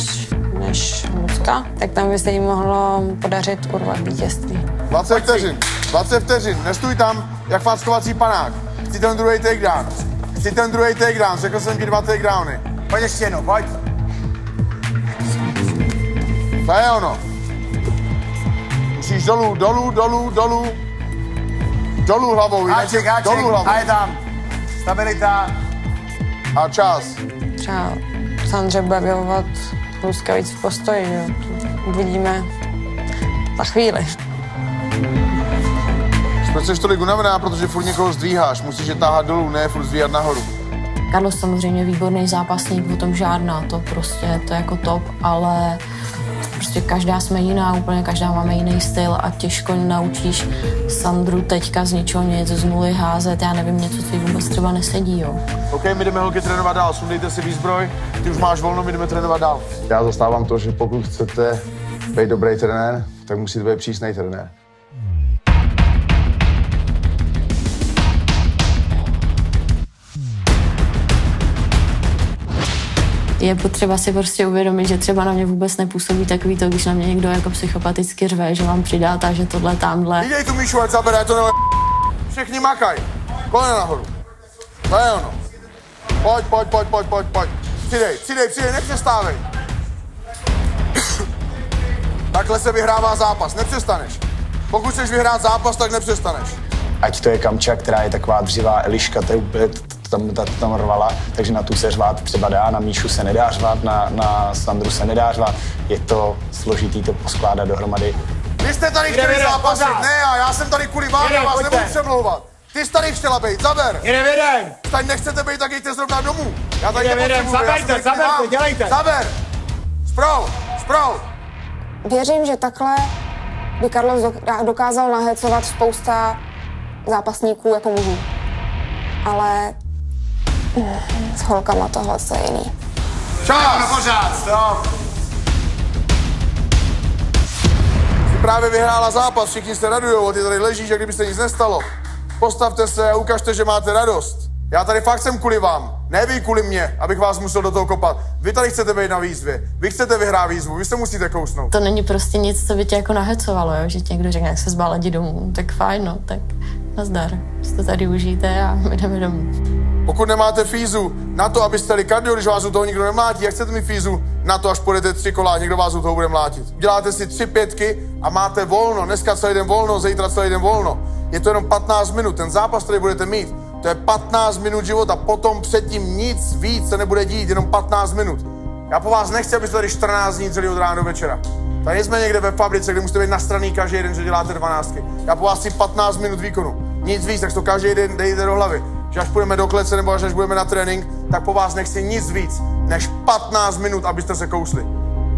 než Lucka, tak tam by se jí mohlo podařit urvat vítězství. 20 vteřin, 20 vteřin, nestůj tam jak fackovací panák. Chci ten druhý takedown. Chci ten druhý takedown, řekl jsem ti dva takedowny. Pojď ještě jednou, pojď. To je ono. Musíš dolů, dolů, dolů, dolů. Dolů hlavou, jinak Háček, háček, dolů hlavou. a je tam. Stabilita. A čas. Třeba Sandře bude vyhovovat víc v postoji, že jo. To Uvidíme za chvíli. Proč jsi tolik unavená? Protože furt někoho zdvíháš. Musíš je táhat dolů, ne furt zdvíhat nahoru. Carlos samozřejmě výborný zápasník, o tom žádná, to prostě, to je jako top, ale prostě každá jsme jiná, úplně každá máme jiný styl a těžko naučíš Sandru teďka z ničeho nic, z nuly házet, já nevím, něco, co jí vůbec třeba nesedí, jo. OK, my jdeme holky trénovat dál, sundejte si výzbroj, ty už máš volno, my jdeme trénovat dál. Já zastávám to, že pokud chcete být dobrý trenér, tak musíte být přísný trenér. Je potřeba si prostě uvědomit, že třeba na mě vůbec nepůsobí takový to, když na mě někdo jako psychopaticky řve, že mám přidát a že tohle tamhle. Viděj tu Míšu, ať zabere, to nele... Všichni makaj. Kolena nahoru. To je ono. Pojď, pojď, pojď, pojď, pojď, pojď. Přidej, přidej, přidej, nepřestávej. [coughs] Takhle se vyhrává zápas, nepřestaneš. Pokud chceš vyhrát zápas, tak nepřestaneš. Ať to je Kamča, která je taková dřivá Eliška, to je úplně, tam, ta, tam rvala, takže na tu se řvát třeba dá, na Míšu se nedá řvát, na, na Sandru se nedá řvát. Je to složitý to poskládat dohromady. Vy jste tady chtěli jdem, zápasit, pořád. ne já, já jsem tady kvůli vám, já vás pojďte. nebudu přemlouvat. Ty jsi tady chtěla být, zaber. Jdem, jdem. Tady nechcete být, tak jděte zrovna domů. Já tady Jdem, jdem, zaberte, zaberte, dělejte. Zaber. Sprou, sprou. Věřím, že takhle by Carlos dok- dokázal nahecovat spousta zápasníků jako mužů. Ale s holkama tohle je jiný. Čas! pořád, stop. Jsi právě vyhrála zápas, všichni se radujou, a ty tady ležíš, jak kdyby se nic nestalo. Postavte se a ukažte, že máte radost. Já tady fakt jsem kvůli vám, ne vy kvůli mě, abych vás musel do toho kopat. Vy tady chcete být na výzvě, vy chcete vyhrát výzvu, vy se musíte kousnout. To není prostě nic, co by tě jako nahecovalo, jo? že ti někdo řekne, jak se zbál, jdi domů. Tak fajn, no, tak nazdar. Si to tady užijte a [laughs] my jdeme domů. Pokud nemáte fízu na to, abyste jeli kardio, když vás u toho nikdo nemlátí, jak chcete mít fízu na to, až půjdete tři kola někdo vás u toho bude mlátit. Děláte si tři pětky a máte volno, dneska celý den volno, zítra celý den volno. Je to jenom 15 minut, ten zápas, který budete mít, to je 15 minut života, potom předtím nic víc se nebude dít, jenom 15 minut. Já po vás nechci, abyste tady 14 dní celý od rána do večera. Tady jsme někde ve fabrice, kde musíte být nastraný každý den, že děláte 12. Já po vás chci 15 minut výkonu. Nic víc, tak to každý den dejte do hlavy. Že až půjdeme do klece nebo až, až budeme na trénink, tak po vás nechci nic víc, než 15 minut, abyste se kousli.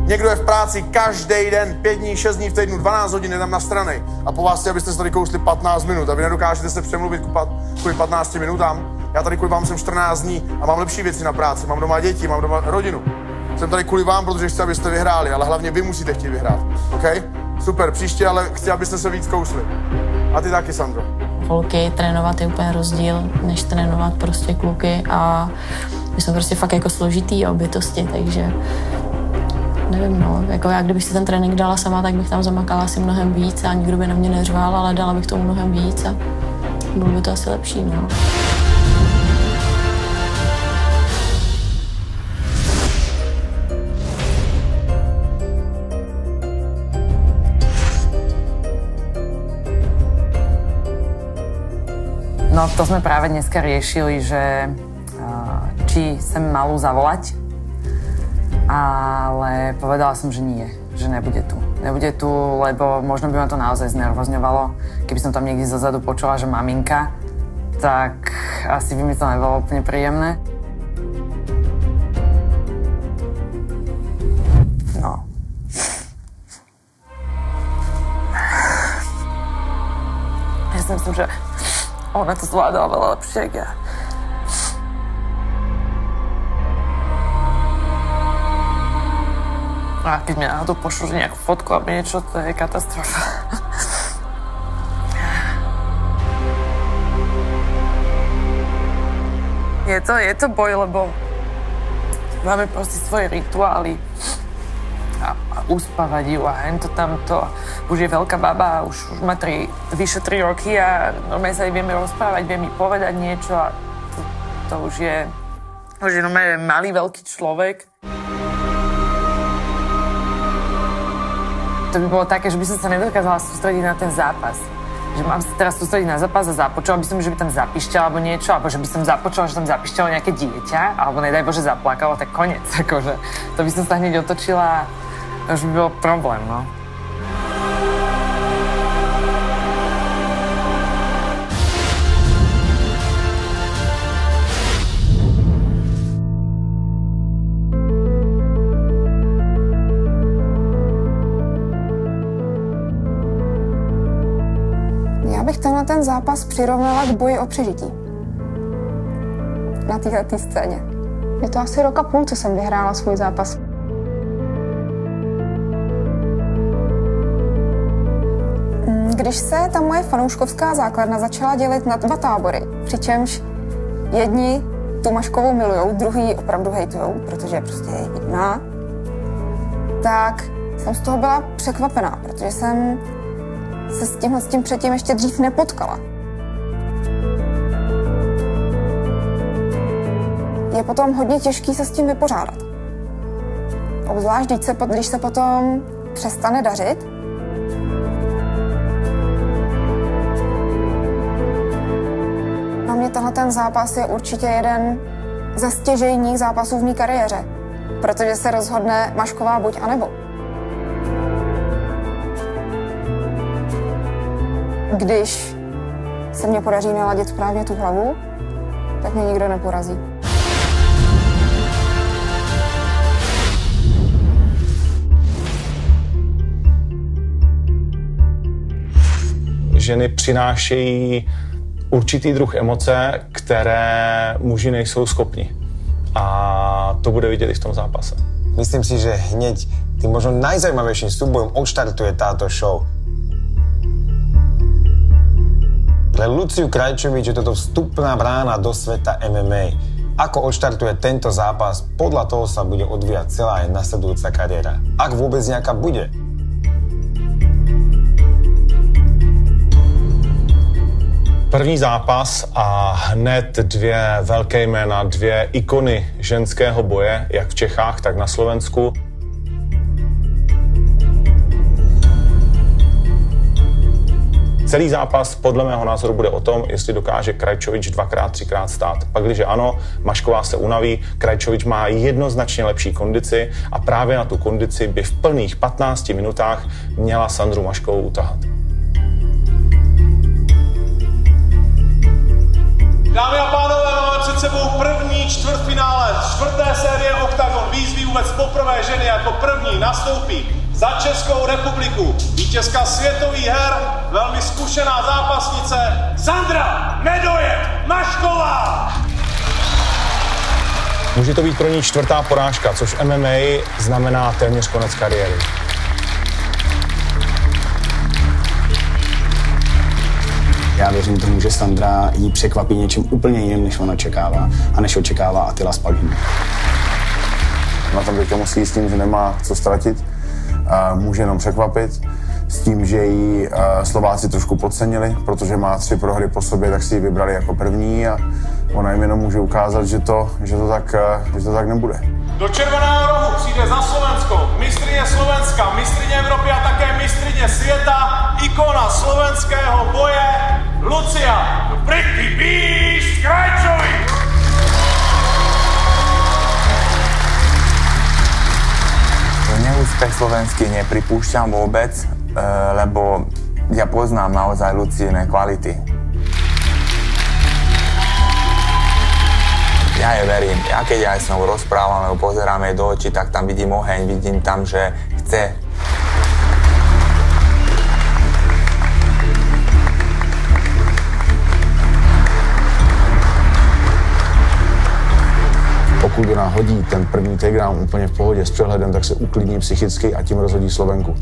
Někdo je v práci každý den, 5 dní, 6 dní v týdnu, 12 hodin je tam na straně. A po vás chci, abyste se tady kousli 15 minut a vy nedokážete se přemluvit kvůli 15 minutám. Já tady kvůli vám jsem 14 dní a mám lepší věci na práci. Mám doma děti, mám doma rodinu. Jsem tady kvůli vám, protože chci, abyste vyhráli, ale hlavně vy musíte chtít vyhrát. OK? Super, příště, ale chci, abyste se víc kousli. A ty taky, Sandro. Holky trénovat je úplně rozdíl, než trénovat prostě kluky a my jsme prostě fakt jako složitý o bytosti, takže nevím, no, jako já kdybych si ten trénink dala sama, tak bych tam zamakala asi mnohem víc a nikdo by na mě neřval, ale dala bych tomu mnohem víc a bylo by to asi lepší, no. To sme práve dneska riešili, že uh, či sem malú zavolať, ale povedala som, že nie, že nebude tu. Nebude tu, lebo možno by ma to naozaj znervozňovalo. Keby som tam niekde zozadu počula, že maminka, tak asi by mi to nebolo úplne príjemné. No. Ja si myslím, že ona to zvládala lepšie, jak ja. A keď mi náhodou pošlu nejakú fotku alebo niečo, to je katastrofa. Je to, je to boj, lebo máme proste svoje rituály a, a uspávať ju a hento tamto. Už je veľká baba, už, už má tri, vyše 3 roky a normálne sa vieme rozprávať, vie mi povedať niečo a to, to už je, už je normálne malý, veľký človek. To by bolo také, že by som sa nedokázala sústrediť na ten zápas. Že mám sa teraz sústrediť na zápas a započula by som, že by tam zapišťala alebo niečo, alebo že by som započula, že tam zapišťalo nejaké dieťa, alebo nedaj Bože zaplakalo, tak konec. [laughs] Akože, to by som sa hneď otočila a už by bol problém, no. Ten zápas přirovnala k boji o přežití. Na této scéně. Je to asi rok a půl, co jsem vyhrála svůj zápas. Mm, Když se ta moje fanouškovská základna začala dělit na dva tábory, přičemž jedni tu Maškovou milujou, druhý opravdu hejtujou, protože je prostě jediná, tak jsem z toho byla překvapená, protože jsem se s tímhle s tím předtím ještě dřív nepotkala. Je potom hodně těžký se s tím vypořádat. Obzvlášť, když se, když se potom přestane dařit. Pro mě tenhle ten zápas je určitě jeden ze stěžejních zápasů v mé kariéře, protože se rozhodne Mašková buď a nebo. Když se mě podaří naladit správně tu hlavu, tak mě nikdo neporazí. Ženy přinášejí určitý druh emoce, které muži nejsou schopni. A to bude vidět i v tom zápase. Myslím si, že hneď tým možno najzajímavejším súbojom odštartuje táto show. Pre Luciu Krajčovič je toto vstupná brána do sveta MMA. Ako odštartuje tento zápas, podľa toho sa bude odvíjať celá jej nasledujúca kariéra. Ak vôbec nejaká bude. První zápas a hned dvě velké jména, dvě ikony ženského boje, jak v Čechách, tak na Slovensku. Celý zápas podle mého názoru bude o tom, jestli dokáže Krajčovič dvakrát, třikrát stát. Pak, když ano, Mašková se unaví, Krajčovič má jednoznačně lepší kondici a právě na tu kondici by v plných 15 minutách měla Sandru Maškovou utahat. Dámy a pánové, máme před sebou první čtvrtfinále čtvrté série Octagon. Výzvy vůbec poprvé ženy jako první nastoupí za Českou republiku. Vítězka světových her, velmi zkušená zápasnice Sandra Medoje Mašková. Může to být pro ní čtvrtá porážka, což MMA znamená téměř konec kariéry. Já věřím tomu, že Sandra jí překvapí něčím úplně jiným, než ona čekává a než očekává Attila Spaghin. Ona tam teďka musí s tím, že nemá co ztratit, může jenom překvapit. S tím, že ji Slováci trošku podcenili, protože má tři prohry po sobě, tak si ji vybrali jako první a ona jim jenom může ukázat, že to, že to, tak, že to tak nebude. Do červeného rohu přijde za Slovensko mistrině Slovenska, mistrině Evropy a také mistrině světa, ikona slovenského boje Lucia Pretty Beast Krajčovič. Neúspech slovenský nepripúšťam vôbec, e, lebo ja poznám naozaj Lucíne kvality. Ja jej verím. Ja keď aj s ňou rozprávame, pozeráme jej do očí, tak tam vidím oheň, vidím tam, že chce. Pokud ona hodí ten první takedown úplně v pohodě s přehledem, tak se uklidní psychicky a tím rozhodí Slovenku.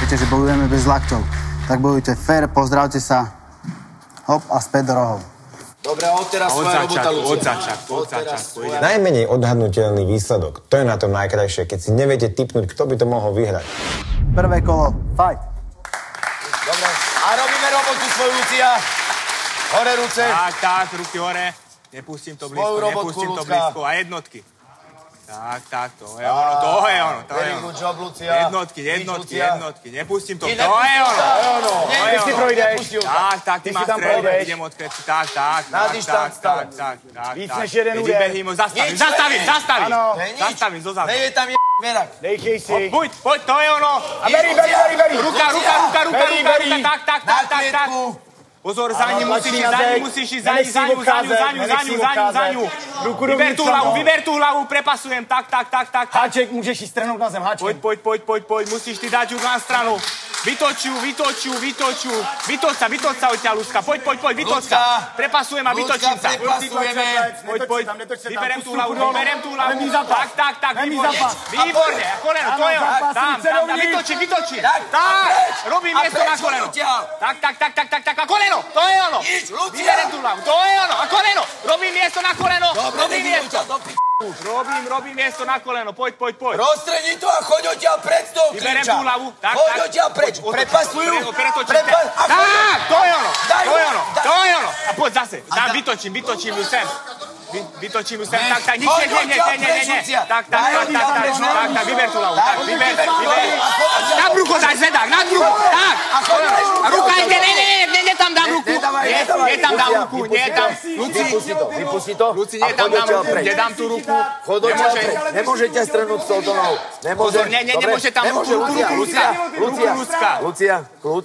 Viete, že bojujeme bez laktov. Tak bojujte fair, pozdravte sa. Hop a späť do rohov. Dobre, odteraz Od svoja začiatku, robota, Lucia. od začiatku, od začiatku. Najmenej odhadnutelný výsledok. To je na tom najkrajšie, keď si neviete typnúť, kto by to mohol vyhrať. Prvé kolo, fight. Dobre. A robíme robotu svoju, Lucia. Hore ruce. Tak, tak, ruky hore. Nepustím to blízko, nepustím to blízko. A jednotky. Tak, tak, to je ono, to je ono, to je ono. job, Lucia. Jednotky, jednotky, Lucia. jednotky. Nepustím to. To je ono. To je ono. Ty si projdeš. Tak, tak, ty máš projdeš. idem od krepky. Tak, tak, tak, tak, tak, tak, tak, Víc tak. než jeden úder. vybehím, ho zastavím, zastavím, zastavím. Zastavím, zo zádu. Nejde tam je verak. Dejchej si. Buď, poď, to je ono. A beri, beri, beri, beri. Ruka, ruka, ruka, ruka, ruka, ruka, tak, tak, tak, tak, tak. Pozor, za tlačí musíš na za zek. musíš ísť, za si za ním, za ním, za nenech za ním, za ním, za Vyber tú hlavu, no. vyber tú hlavu, prepasujem, tak, tak, tak, tak, tak. Háček, můžeš jí strhnout na zem, háček. Poď, poď, poď, poď, poď, musíš ty ju na stranu. Vytoč ju, vytoč ju, vytoč sa, vytoč sa od ťa, Luzka. Poď, poď, poď, vytoč sa. Prepasujem a vytočím sa. prepasujeme. Poď, poď, vyberem tú hlavu, vyberem tú hlavu. Tak, tak, tak, výborne. Výborne, a koleno, to je Tam, tam, tam, vytočím, vytočím. Tak, robím miesto na koleno. Tak, tak, tak, tak, tak, tak, a koleno, to je ono. Nič, Lucia. Vyberem tú hlavu, to je ono, a koleno. Robím miesto na koleno, Dobre, robím miesto. ťa do p***. Robím, robím miesto na koleno, poď, poď, poď. Rozstrení to a choď odtiaľ preč s tou Vyberem tú hlavu, tak, Choď tak. odtiaľ preč, Poď, otoč- prepasujú. pre- pretočím Prepa- ťa. a choď- Tak, to je ono, Daj to je ono, daj- to je ono. A poď zase, dám, vytočím, vytočím ju sem. Vy, vytočím ju sem, Ne, tak, tak, nič, choď odtiaľ nie, nie, preč, nie, Lucia. tak, tak, tak, tak, preč tak, tak, tak, vyber tú hlavu, tak, vyber, vyber choď. Na brucho daj zvedák, na brucho, tak. A choď preč, ruka ide, ne, ne, ne, ne, ne, tam dám ruku. Nie tam dám Lucia, ruku, to. tam. To, vypusti to. Luci, a nie tam dám ruku, preč. nedám tú ruku. Chod odtiaľ Nemôže. preč. Nemôže ťa strhnúť s touto nohou. Nemôže. Pozor, nie, nie, Dobre? nemôže tam Nemôže, ruku, Lucia, Lucia, Lucia, ľudská. Lucia, kľud.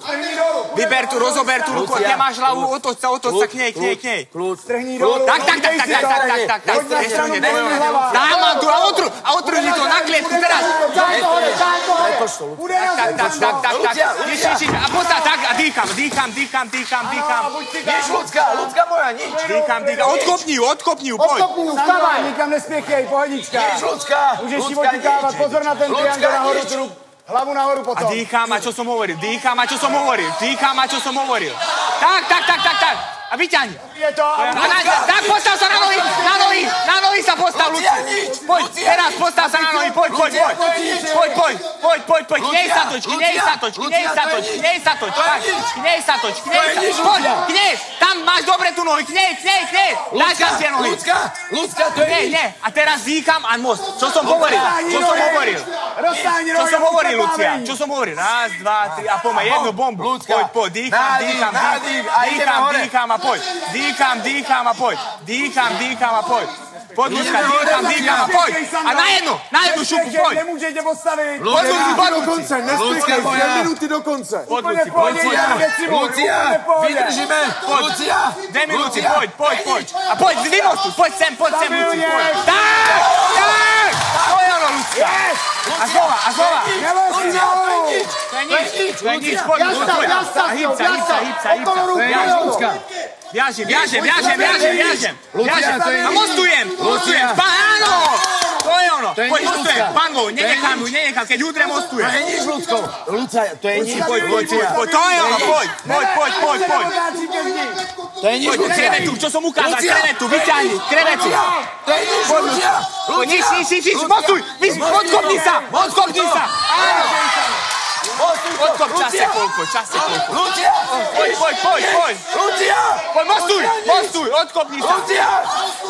Vyber tu, rozober tú ruku, Lucia, nemáš hlavu, otoč sa, otoč sa k nej, k nej, k nej. Kľud. Kľud. Tak, tak, tak, tak, tak, tak, tak, tak, tak, Poď na stranu, Nestrhne, to je ono. nehni hlava. Tam mám tu, a otru, a otrúži to na klietku, teraz. Pretoč to, Lucia. Tak, tak, tak, tak, tak, Lucia, tak. Lucia. Ježiš, ježiš, a poďte tak, a dýcham, dýcham. Nič, ľudská, ľudská moja, nič. Dýcham, dýcham, odkopni ju, odkopni ju, poď. Odkopni ju, vstávaj, nikam nespěchej, pohodička. Nič, ľudská, Můžeš oťukávat, nič. pozor na ten triangel nahoru. Hlavu nahoru A potom. dýcham, a čo som hovoril, dýcham, a čo som hovoril, dýcham, a čo som hovoril. Tak, tak, tak, tak, tak. A vyťahni. Je to. A na, tak, postav sa na nohy, na nohy, na nohy sa postav, Luci. Poď, teraz postav sa na nohy, poď, poď, poď. Poď, poď, poď, poď, poď, nej sa toč, nej sa toč, nej sa toč, nej sa toč, tak, nej sa toč, nej sa toč. Poď, nej, tam máš dobre tu nohy, nej, nej, nej. Daj tam tie nohy. ľudská, ľudská, to je nič. nie, a teraz dýcham a most. Čo som hovoril? Čo som hovoril? Čo som hovoril. Lucia? Čo som hovoril? Raz, dva, tri a poďme jednu bombu. Poď, poď, dýcham, dýcham, dýcham, hore. dýcham a a pojď. Dýchám, dýchám a pojď. Dýchám, dýchám a pojď. Pojď Lučka, dýchám, dýchám, pojď. A na jednu, na jednu šupu, pojď. Nemůžete postavit. Pojď Luci, pojď do konce, nespěchej, dvě minuty do konce. Pojď Luci, pojď Luci. Lucia, vydržíme. Lucia, dej mi Luci, pojď, pojď, pojď. A pojď, vymoď tu, pojď sem, pojď sem, Luci, pojď. Tak, tak. To je ono, Lucia. A znova, a znova. Lucia, to je nic. To je nic, to je nic, pojď. Lucia, já stav, já stav, já stav. Okolo ruky, jo. Jažem, jažem, jažem, jažem, jažem. Lucia, to je... A mostujem, mostujem. Pa, ano! To je ono. To je Poj, mostujem, pango, nenechám ju, nenechám, keď utre mostujem. To je nič, Lucko. Luca, to je nič. Poj, poj, poj, poj, to je ono, poj, poj, poj, poj, poj. To je nič, Lucia. Krevetu, čo som ukázal, krevetu, vyťahni, krevetu. To je nič, Lucia. Nič, nič, nič, mostuj, odkopni sa, odkopni sa. Áno. Odkop, čas je koľko, čas je koľko. Lucia! Poj, poj, poj, poj. Lucia! Poj, mostuj, mostuj, odkopni sa. Lucia!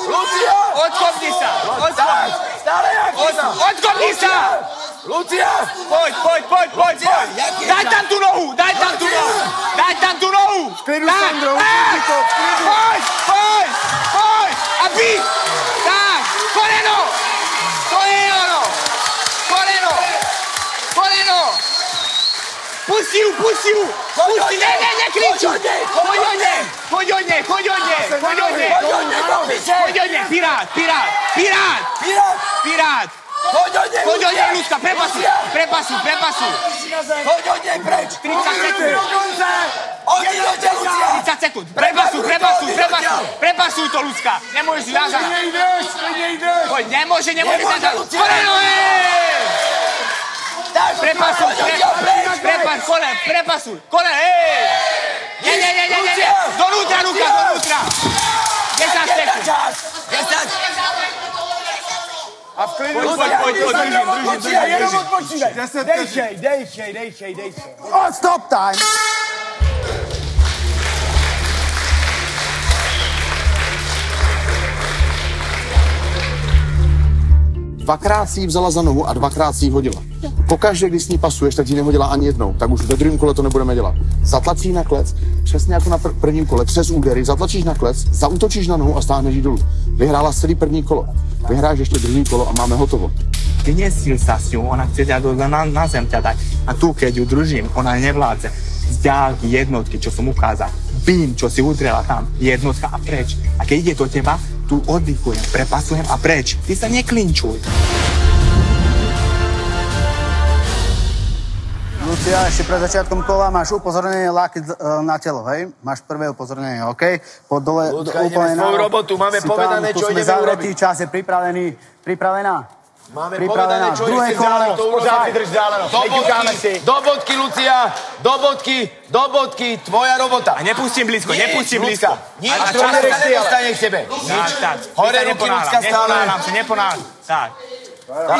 Lucia! Odkopni sa. Odkopni. Stále jakýna. Odkopni sa! Lucia! Pojď, pojď, pojď, pojď, pojď. Daj tam tu nohu, daj tam tu nohu. Daj tam tu nohu. V klidu, Sandro, v klidu. Pojď, pojď, pojď. A bít. Tak, koleno. To je ono. Pusti ju, Pusiu, pusiu! Pusiu, ne, ne, ne, kriču! Poljoně! Poljoně, poljoně, poljoně! Poljoně, pirát, Pirat! Pirat! Pirát! Pirát! Poljoně, poljoně, Luska, prepasu, prepasu, prepasu! Poljoně, preč! 30 sekund! Odjde, Lucia! 30 sekund, prepasu, prepasu, prepasu! Prepasu to, Luska! Nemůžeš zázat! Nejdeš, nejdeš! Nemůže, nemůže zázat! Koreno, hej! Prepasul, prepar, colea, prepasul, colea, ei! Ia, ia, ia, ia, ia, ia! Donutra, Luca, donutra! Ia, ia, ia, aspectul! A wklejmy no, tak, pojď, pojď, odpoczywaj, ja mam odpoczywaj. Dej się, dej się, dej się, dej się. O, stop time! Dvakrát si ji vzala za nohu a dvakrát si ji hodila. Pokaždé, když s ní pasuješ, tak ji nehodila ani jednou, tak už ve druhém kole to nebudeme dělat. Zatlačí na klec, přesně jako na pr- prvním kole, přes údery, zatlačíš na klec, zautočíš na nohu a stáhneš ji dolů. Vyhrála celý první kolo. Vyhráš ještě druhý kolo a máme hotovo. Ty nesil sa s ňou, ona chce ťa do, na, na zem ťa dať. A tu, keď ju držím, ona nevládze. Z ďalky jednotky, čo som ukázal. Bím, čo si udrela tam. Jednotka a preč. A keď ide do teba, tu oddychujem, prepasujem a preč. Ty sa neklinčuj. Lucia, ešte pred začiatkom kola máš upozornenie láky e, na telo, hej? Máš prvé upozornenie, OK? Po dole, Ľudka, ideme svoju robotu, máme si povedané, tu čo ideme zavretí, urobiť. čas je pripravený. Pripravená? Máme Připravená. povedané, čo Druhé kolo, vzdialenosť. pořád Fajn. vydrž vzdialenosť. Do bodky, si. do bodky, Lucia, do bodky, do bodky, tvoja robota. A nepustím blízko, Nič, nepustím blízko. A a čas sa nedostane k tebe. Tak. Hore Ty ruky, Lucka, stále. Neponáhľam sa, neponáhľam. Tak. Na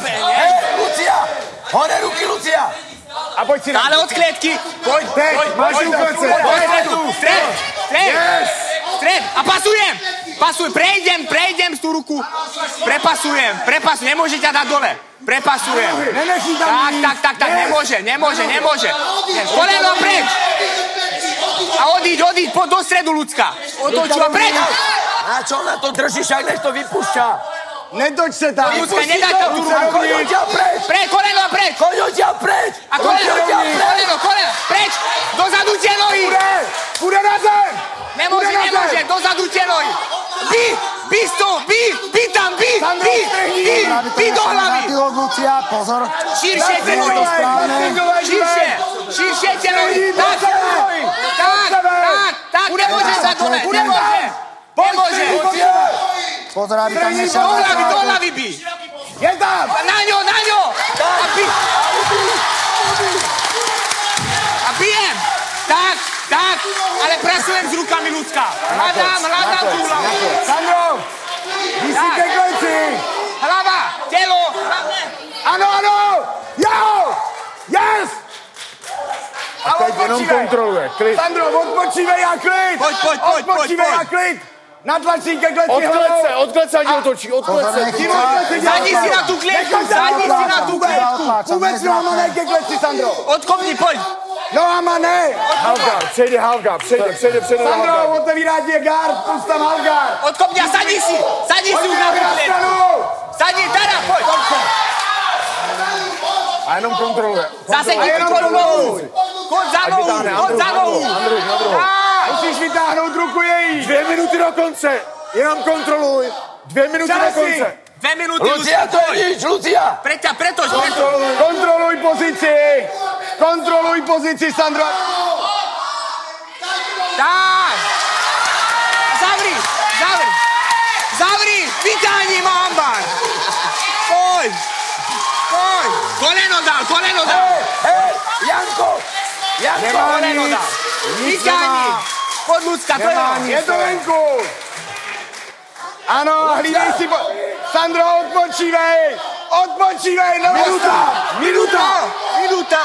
nie? Lucia, hore ruky, Lucia. A pojď si Stále od klietky. Pojď, Teď, pojď, máš pojď, konce. pojď, Pojď, stred, stred, Yes. stred. A pasujem, pasuj, prejdem, prejdem z tú ruku, prepasujem, prepasujem, nemôže ťa dať dole. Prepasujem. Nenechí tam Tak, tak, tak, tak, Yes. nemôže, nemôže, nemôže. Koleno preč. A odíď, odíď, poď do stredu, ľudská. Otočí a preč. A čo na to držíš, ak nech to vypúšťa? Netoč se tam. Nedaj to. Choď odtiaľ preč. Preč, koleno a preč. Choď odtiaľ preč. A koleno, koleno, koleno, preč. Dozadu tie nohy. Půjde, půjde na zem. Zem. nemôže, dozadu tie nohy. Bí, bí z toho, bí, bí tam, bí, bí, bí, bí do hlavy. Ty Lucia, pozor. Širšie tie nohy. Zastrihovat, zastrihovat, Širšie, širšie tie nohy. Tak, tak, tak, tak, nemôže sa dole, nemôže. Nemôže. Pozor, aby tam Do nešel. hlavy, do hlavy bí. Je tam. Na ňo, na ňo. A bí. A bijem. Tak, tak, ale pracujem s rukami ľudská. Hľadám, hľadám tú hlavu. Sandro, ke konci. Hlava, telo. Ano, ano. Jo. Yes. A teď jenom kontroluje. Klid. Sandro, odpočívej a klid. Pojď, pojď, pojď, Odpočívej pojď, a klid. Ke kleci Od klece, hlavou. od klece ať otočí, od klece. Sadni si na tú klietku, sadni si na vůbec. klietku. Vůbec nohama ke kleci, Sandro. Odkopni, pojď. Nohama ne. Halgar, přejde Halgar, přejde, přejde, přejde Sandro, otevírá ti je gard, pust tam Halgar. Odkopni a sadni si. Sadni si už na na klietku. Sadni, teda, pojď. A jenom kontroluje. Zase ti jenom tu nohu. kontroluj. Chod za nohu, chod za nohu. Na druhou. Tak. Musíš vytáhnout ruku její. Dvě minuty do konce, jenom kontroluj. Dvě minuty do Časy. konce. Dve minúty, Lucia, to je pojď. nič, Lucia. Preťa, pretož, pretož. Kontroluj, kontroluj pozici. Kontroluj pozici, Sandro. Tak. Zavri, zavri. Zavri, vytáhni ma ambar. Poď. Poď. Koleno dal, koleno dal. Hej, Janko, Janko, Nemá Koleno nic. dal. Nic Vytáhni. Nemá. Poď, Lucka, to je. Je to venku. Ano, hlídej si... Po... Sandro, odpočívej. Odpočívej, no Minuta, minuta, Minuta.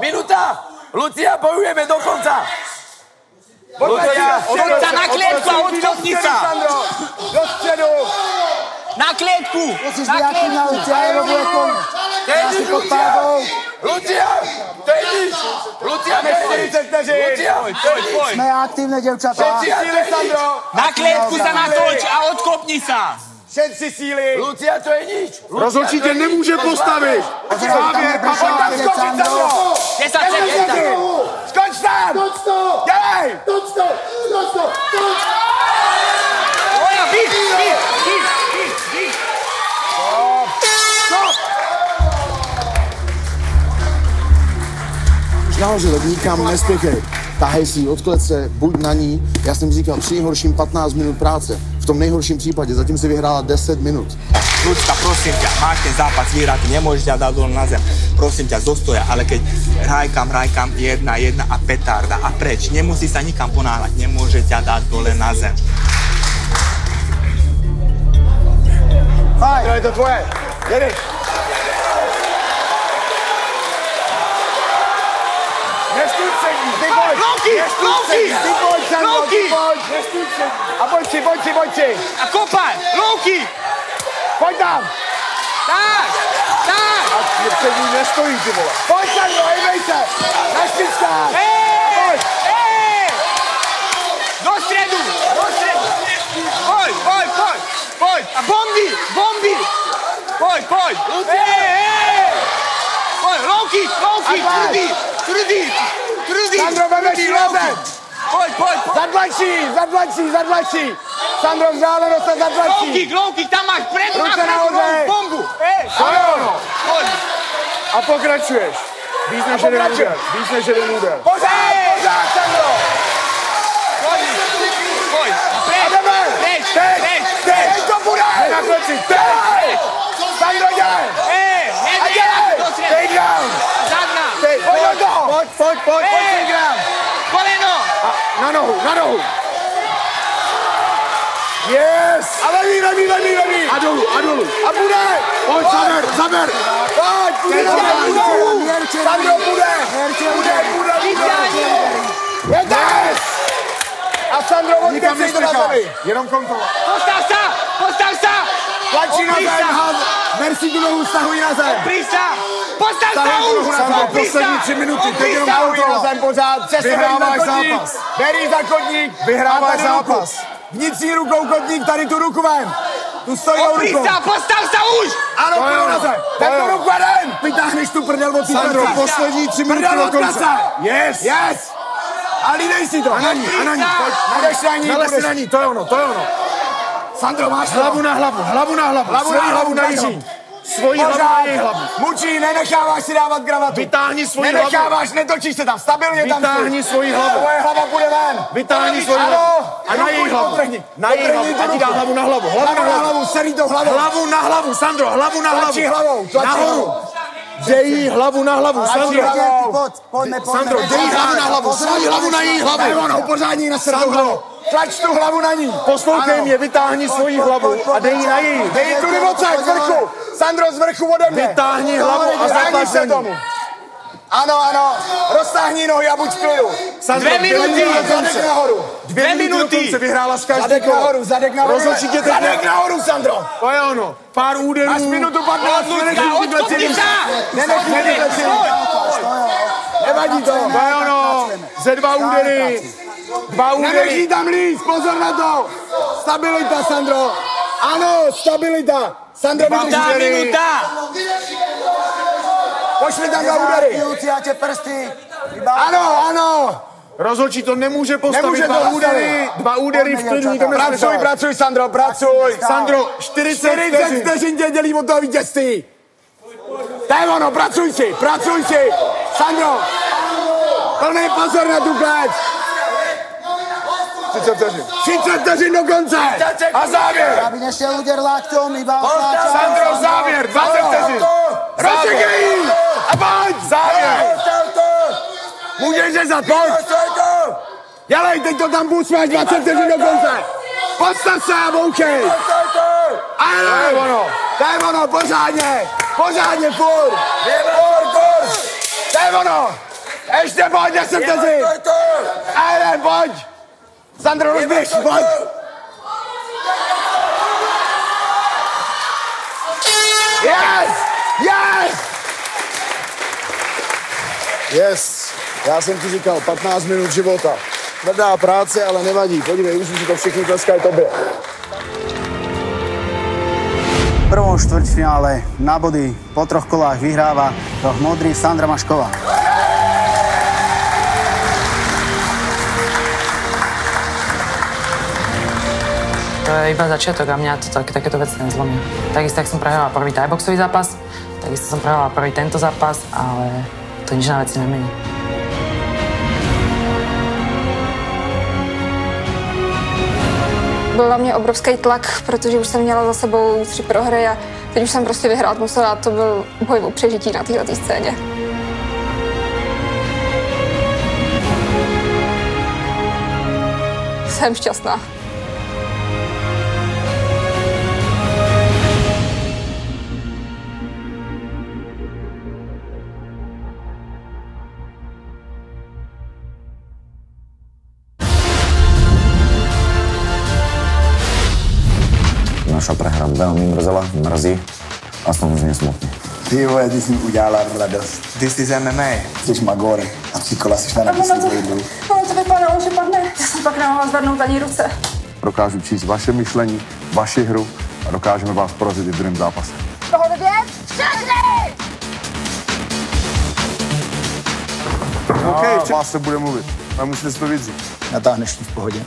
minuta. Lucia, bojujeme do konca. Lucia, sa na klietku a odkopni sa. Do středu. Na klietku. Musíš Na klietku. Lucia, nebo bude kon. Pod Lucia. Lucia, to je nič. Lucia, to je nič. 40 vteřin. Lucia, Pojď, pojď, pojď. Jsme aktivní, děvčata. Lucia, Síly, Sandro. Na klietku sa natoč a odkopni sa. Šetři síly. Lucia, to je nič. Lucia, Rozhodčí to je tě nemůže postavit. Tam neprošel Pojď tam skočit, Sandro. Sandro. 10 Jeden sekúnd. vteřin. Skoč tam. Dělej. Oja, bí, bí, bí, bí, bí. Nahoře, tak nikam nespěchej. Tahej si ji od klece, buď na ní. Já jsem říkal, při nejhorším 15 minut práce. V tom nejhorším případě, zatím si vyhrála 10 minut. Ľudská, prosím ťa, máš ten zápas vyhrať, nemôžeš ťa dať dole na zem. Prosím ťa, zostoja, ale keď hrajkam, hrajkam, jedna, jedna a petarda a preč, nemusí sa nikam ponáhľať, nemôže ťa dať dole na zem. Sandro, je to tvoje. Jedeš. Louky, louky, louky. A pojď si, pojď si, pojď si. A kopaj, louky, Pojď tam. tak, tak, A před ní nestojí, ty vole. Pojď, Sandro, hejbej se. Na špičkách. hej, Pojď. hej, do stredu, do stredu, pojď, pojď, pojď, pojď, a bomby, bomby, pojď, pojď, hej, hej, pojď, louky, louky, A pojď. tvrdý, tvrdý, tvrdý, Sandro, vemeš zem. Pojď, pojď, pojď. Zadlačí, zadlačí, zadlačí. Sandro, vzdálenost a zadlačí. Loukík, loukík, tam máš před, Ruce na nahoře. bombu. Ano. pojď. A pokračuješ. Víc než jeden úder. Víc než jeden úder. Pořád, pořád, Sandro. Pojď, pojď. A jdeme. Teď, preč, teď, preč. to bude. na kleci, teď! Sandro, dělej! Eh, A dělej! Take down! Zadna! Teď, pojď do toho! Pojď, pojď, pojď, pojď, Eh, take down! Koleno! A na nohu, na nohu! Yes! A levý, levý, levý, levý! A dolů, a dolů! A bude! Pojď, zaber, zaber! Pojď, půjde do budou! Sandro, bude! Bude, bude, bude! Jedeš! A Sandro, Nikam odkecej to na nespěcháš. zemi! Jenom kontrola. Postav se! Postav se! Tlačí na zem, haz! Merci tu nohu, stahuj na zem! Opři se! Postav se Stahuj tu nohu na zem! poslední tři minuty, teď jenom Stahuj na zem pořád! Vyhráváš za zápas. Berí za kotník! Vyhráváš zápas. Vnitřní rukou kotník, tady tu ruku vem! Tu stojí Opři rukou! se! Postav se už! Ano, půjdu na zem! Tak tu ruku jeden! Vytáhneš tu prdel od Sandro, poslední tři minuty do konce. Yes. Yes! A lídej si to! A na ní, a na ní, pojď. Na ní, to je ono, to je ono. Sandro, máš to? Hlavu na hlavu, hlavu na hlavu, Hlavu svoji na hlavu na hlavu, Jiří. Svoji hlavu na její hlavu. Mučí, nenecháváš si dávat kravatu. Vytáhni svoji Nenecháváš, netočíš se tam, stabilně tam Vytáhni svoji hlavu. Tvoje hlava půjde ven. Vytáhni svoji hlavu. A na její hlavu. Na její hlavu. tu Ať dá hlavu na hlavu. Hlavu na hlavu. celý tou hlavou. Hlavu na hlavu, Sandro, hlavu na hlavu. Tlačí hlavou, tlačí hlavou. Dej hlavu na hlavu, Sandro. Sandro, dej hlavu na hlavu, svoji hlavu na její hlavu. Pořádně na srdou Sandro. hlavu. Tlač tu hlavu na ní. Poslouchej Ano. mě, vytáhni svoji hlavu a dej jí na její. Dej jí tu divoce, z vrchu. Sandro, z vrchu ode mě. Vytáhni hlavu a zatlač se tomu. Ano, ano, roztáhni nohy a buď v klidu. Sandro, Dvě minuty. Zadek nahoru. Dvě minuty. do konce vyhrála s každý Zadek kolo. nahoru, zadek nahoru. Rozhodčí tě teď Zadek nahoru, Sandro. To je ono. Pár úderů. Máš minutu 15, Lucka, nenechej ty odstupni kleci. se! Nevadí to. To je ono. Ze dva údery. Dva údery. tam líst, pozor na to. Stabilita, Sandro. Ano, stabilita. Sandro, vydrž Dá údery. minuta! Pošli tam dva údery. Já tě prsty. Ano, ano. Rozhodčí to nemůže postavit. Nemůže to dva postavit. údery. Dva údery v klidu, Pracuj, pracuj, Sandro, pracuj. Sandro, 40 40 vteřin. vteřin tě dělí od toho vítězství. To je ono, pracuj si, pracuj si. Sandro, plný pozor na tu klec. 30 vteřin. 30 vteřin do konce. A závěr. Aby nešel uděr laktom, iba Sandro, závěr, 20 vteřin. Rozsekej. A pojď. Závěr. Můžeš řezat, pojď. Dělej, teď to tam bus, máš 20 vteřin do konce. Postav se a bouchej. Ano, to je ono. To je ono, pořádně. Pořádně, furt. To je ono. Ještě pojď, 10 vteřin. A jeden, pojď. Sandro, rozběž, pojď. Yes! Yes! Yes. Já jsem ti říkal, 15 minut života. Tvrdá práce, ale nevadí. Podívej, už si to všichni tleskají tobě. Prvom štvrťfinále na body po troch kolách vyhráva roh modrý Sandra Mašková. To je iba začiatok a mňa to tak, takéto veci nezlomia. Takisto, ak som prehrala prvý tajboxový zápas, takisto som prehrala prvý tento zápas, ale to nič na veci nemení. Byl na mě obrovský tlak, protože už jsem měla za sebou tři prohry a teď už jsem prostě vyhrát musela. To byl boj o přežití na této scéně. Jsem šťastná. Naša prehra veľmi mrzela, mrzí a som z nej smutný. Ty vole, ty jsi mi udělala radost. This is MMA. Jsi magor a přikola jsi na napisy dvojdu. No to vypadalo, že padne. Já jsem pak nemohla zvednout ani ruce. Dokážu číst vaše myšlení, vaši hru a dokážeme vás porazit i v druhém zápase. Toho devět, všechny! OK, vás se bude mluvit, ale musíte si to vydřít. Natáhneš v pohodě.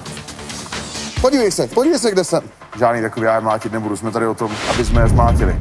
Podívej se, podívej se, kde jsem. Žádný takový já mlátit nebudu, jsme tady o tom, aby jsme je zmátili.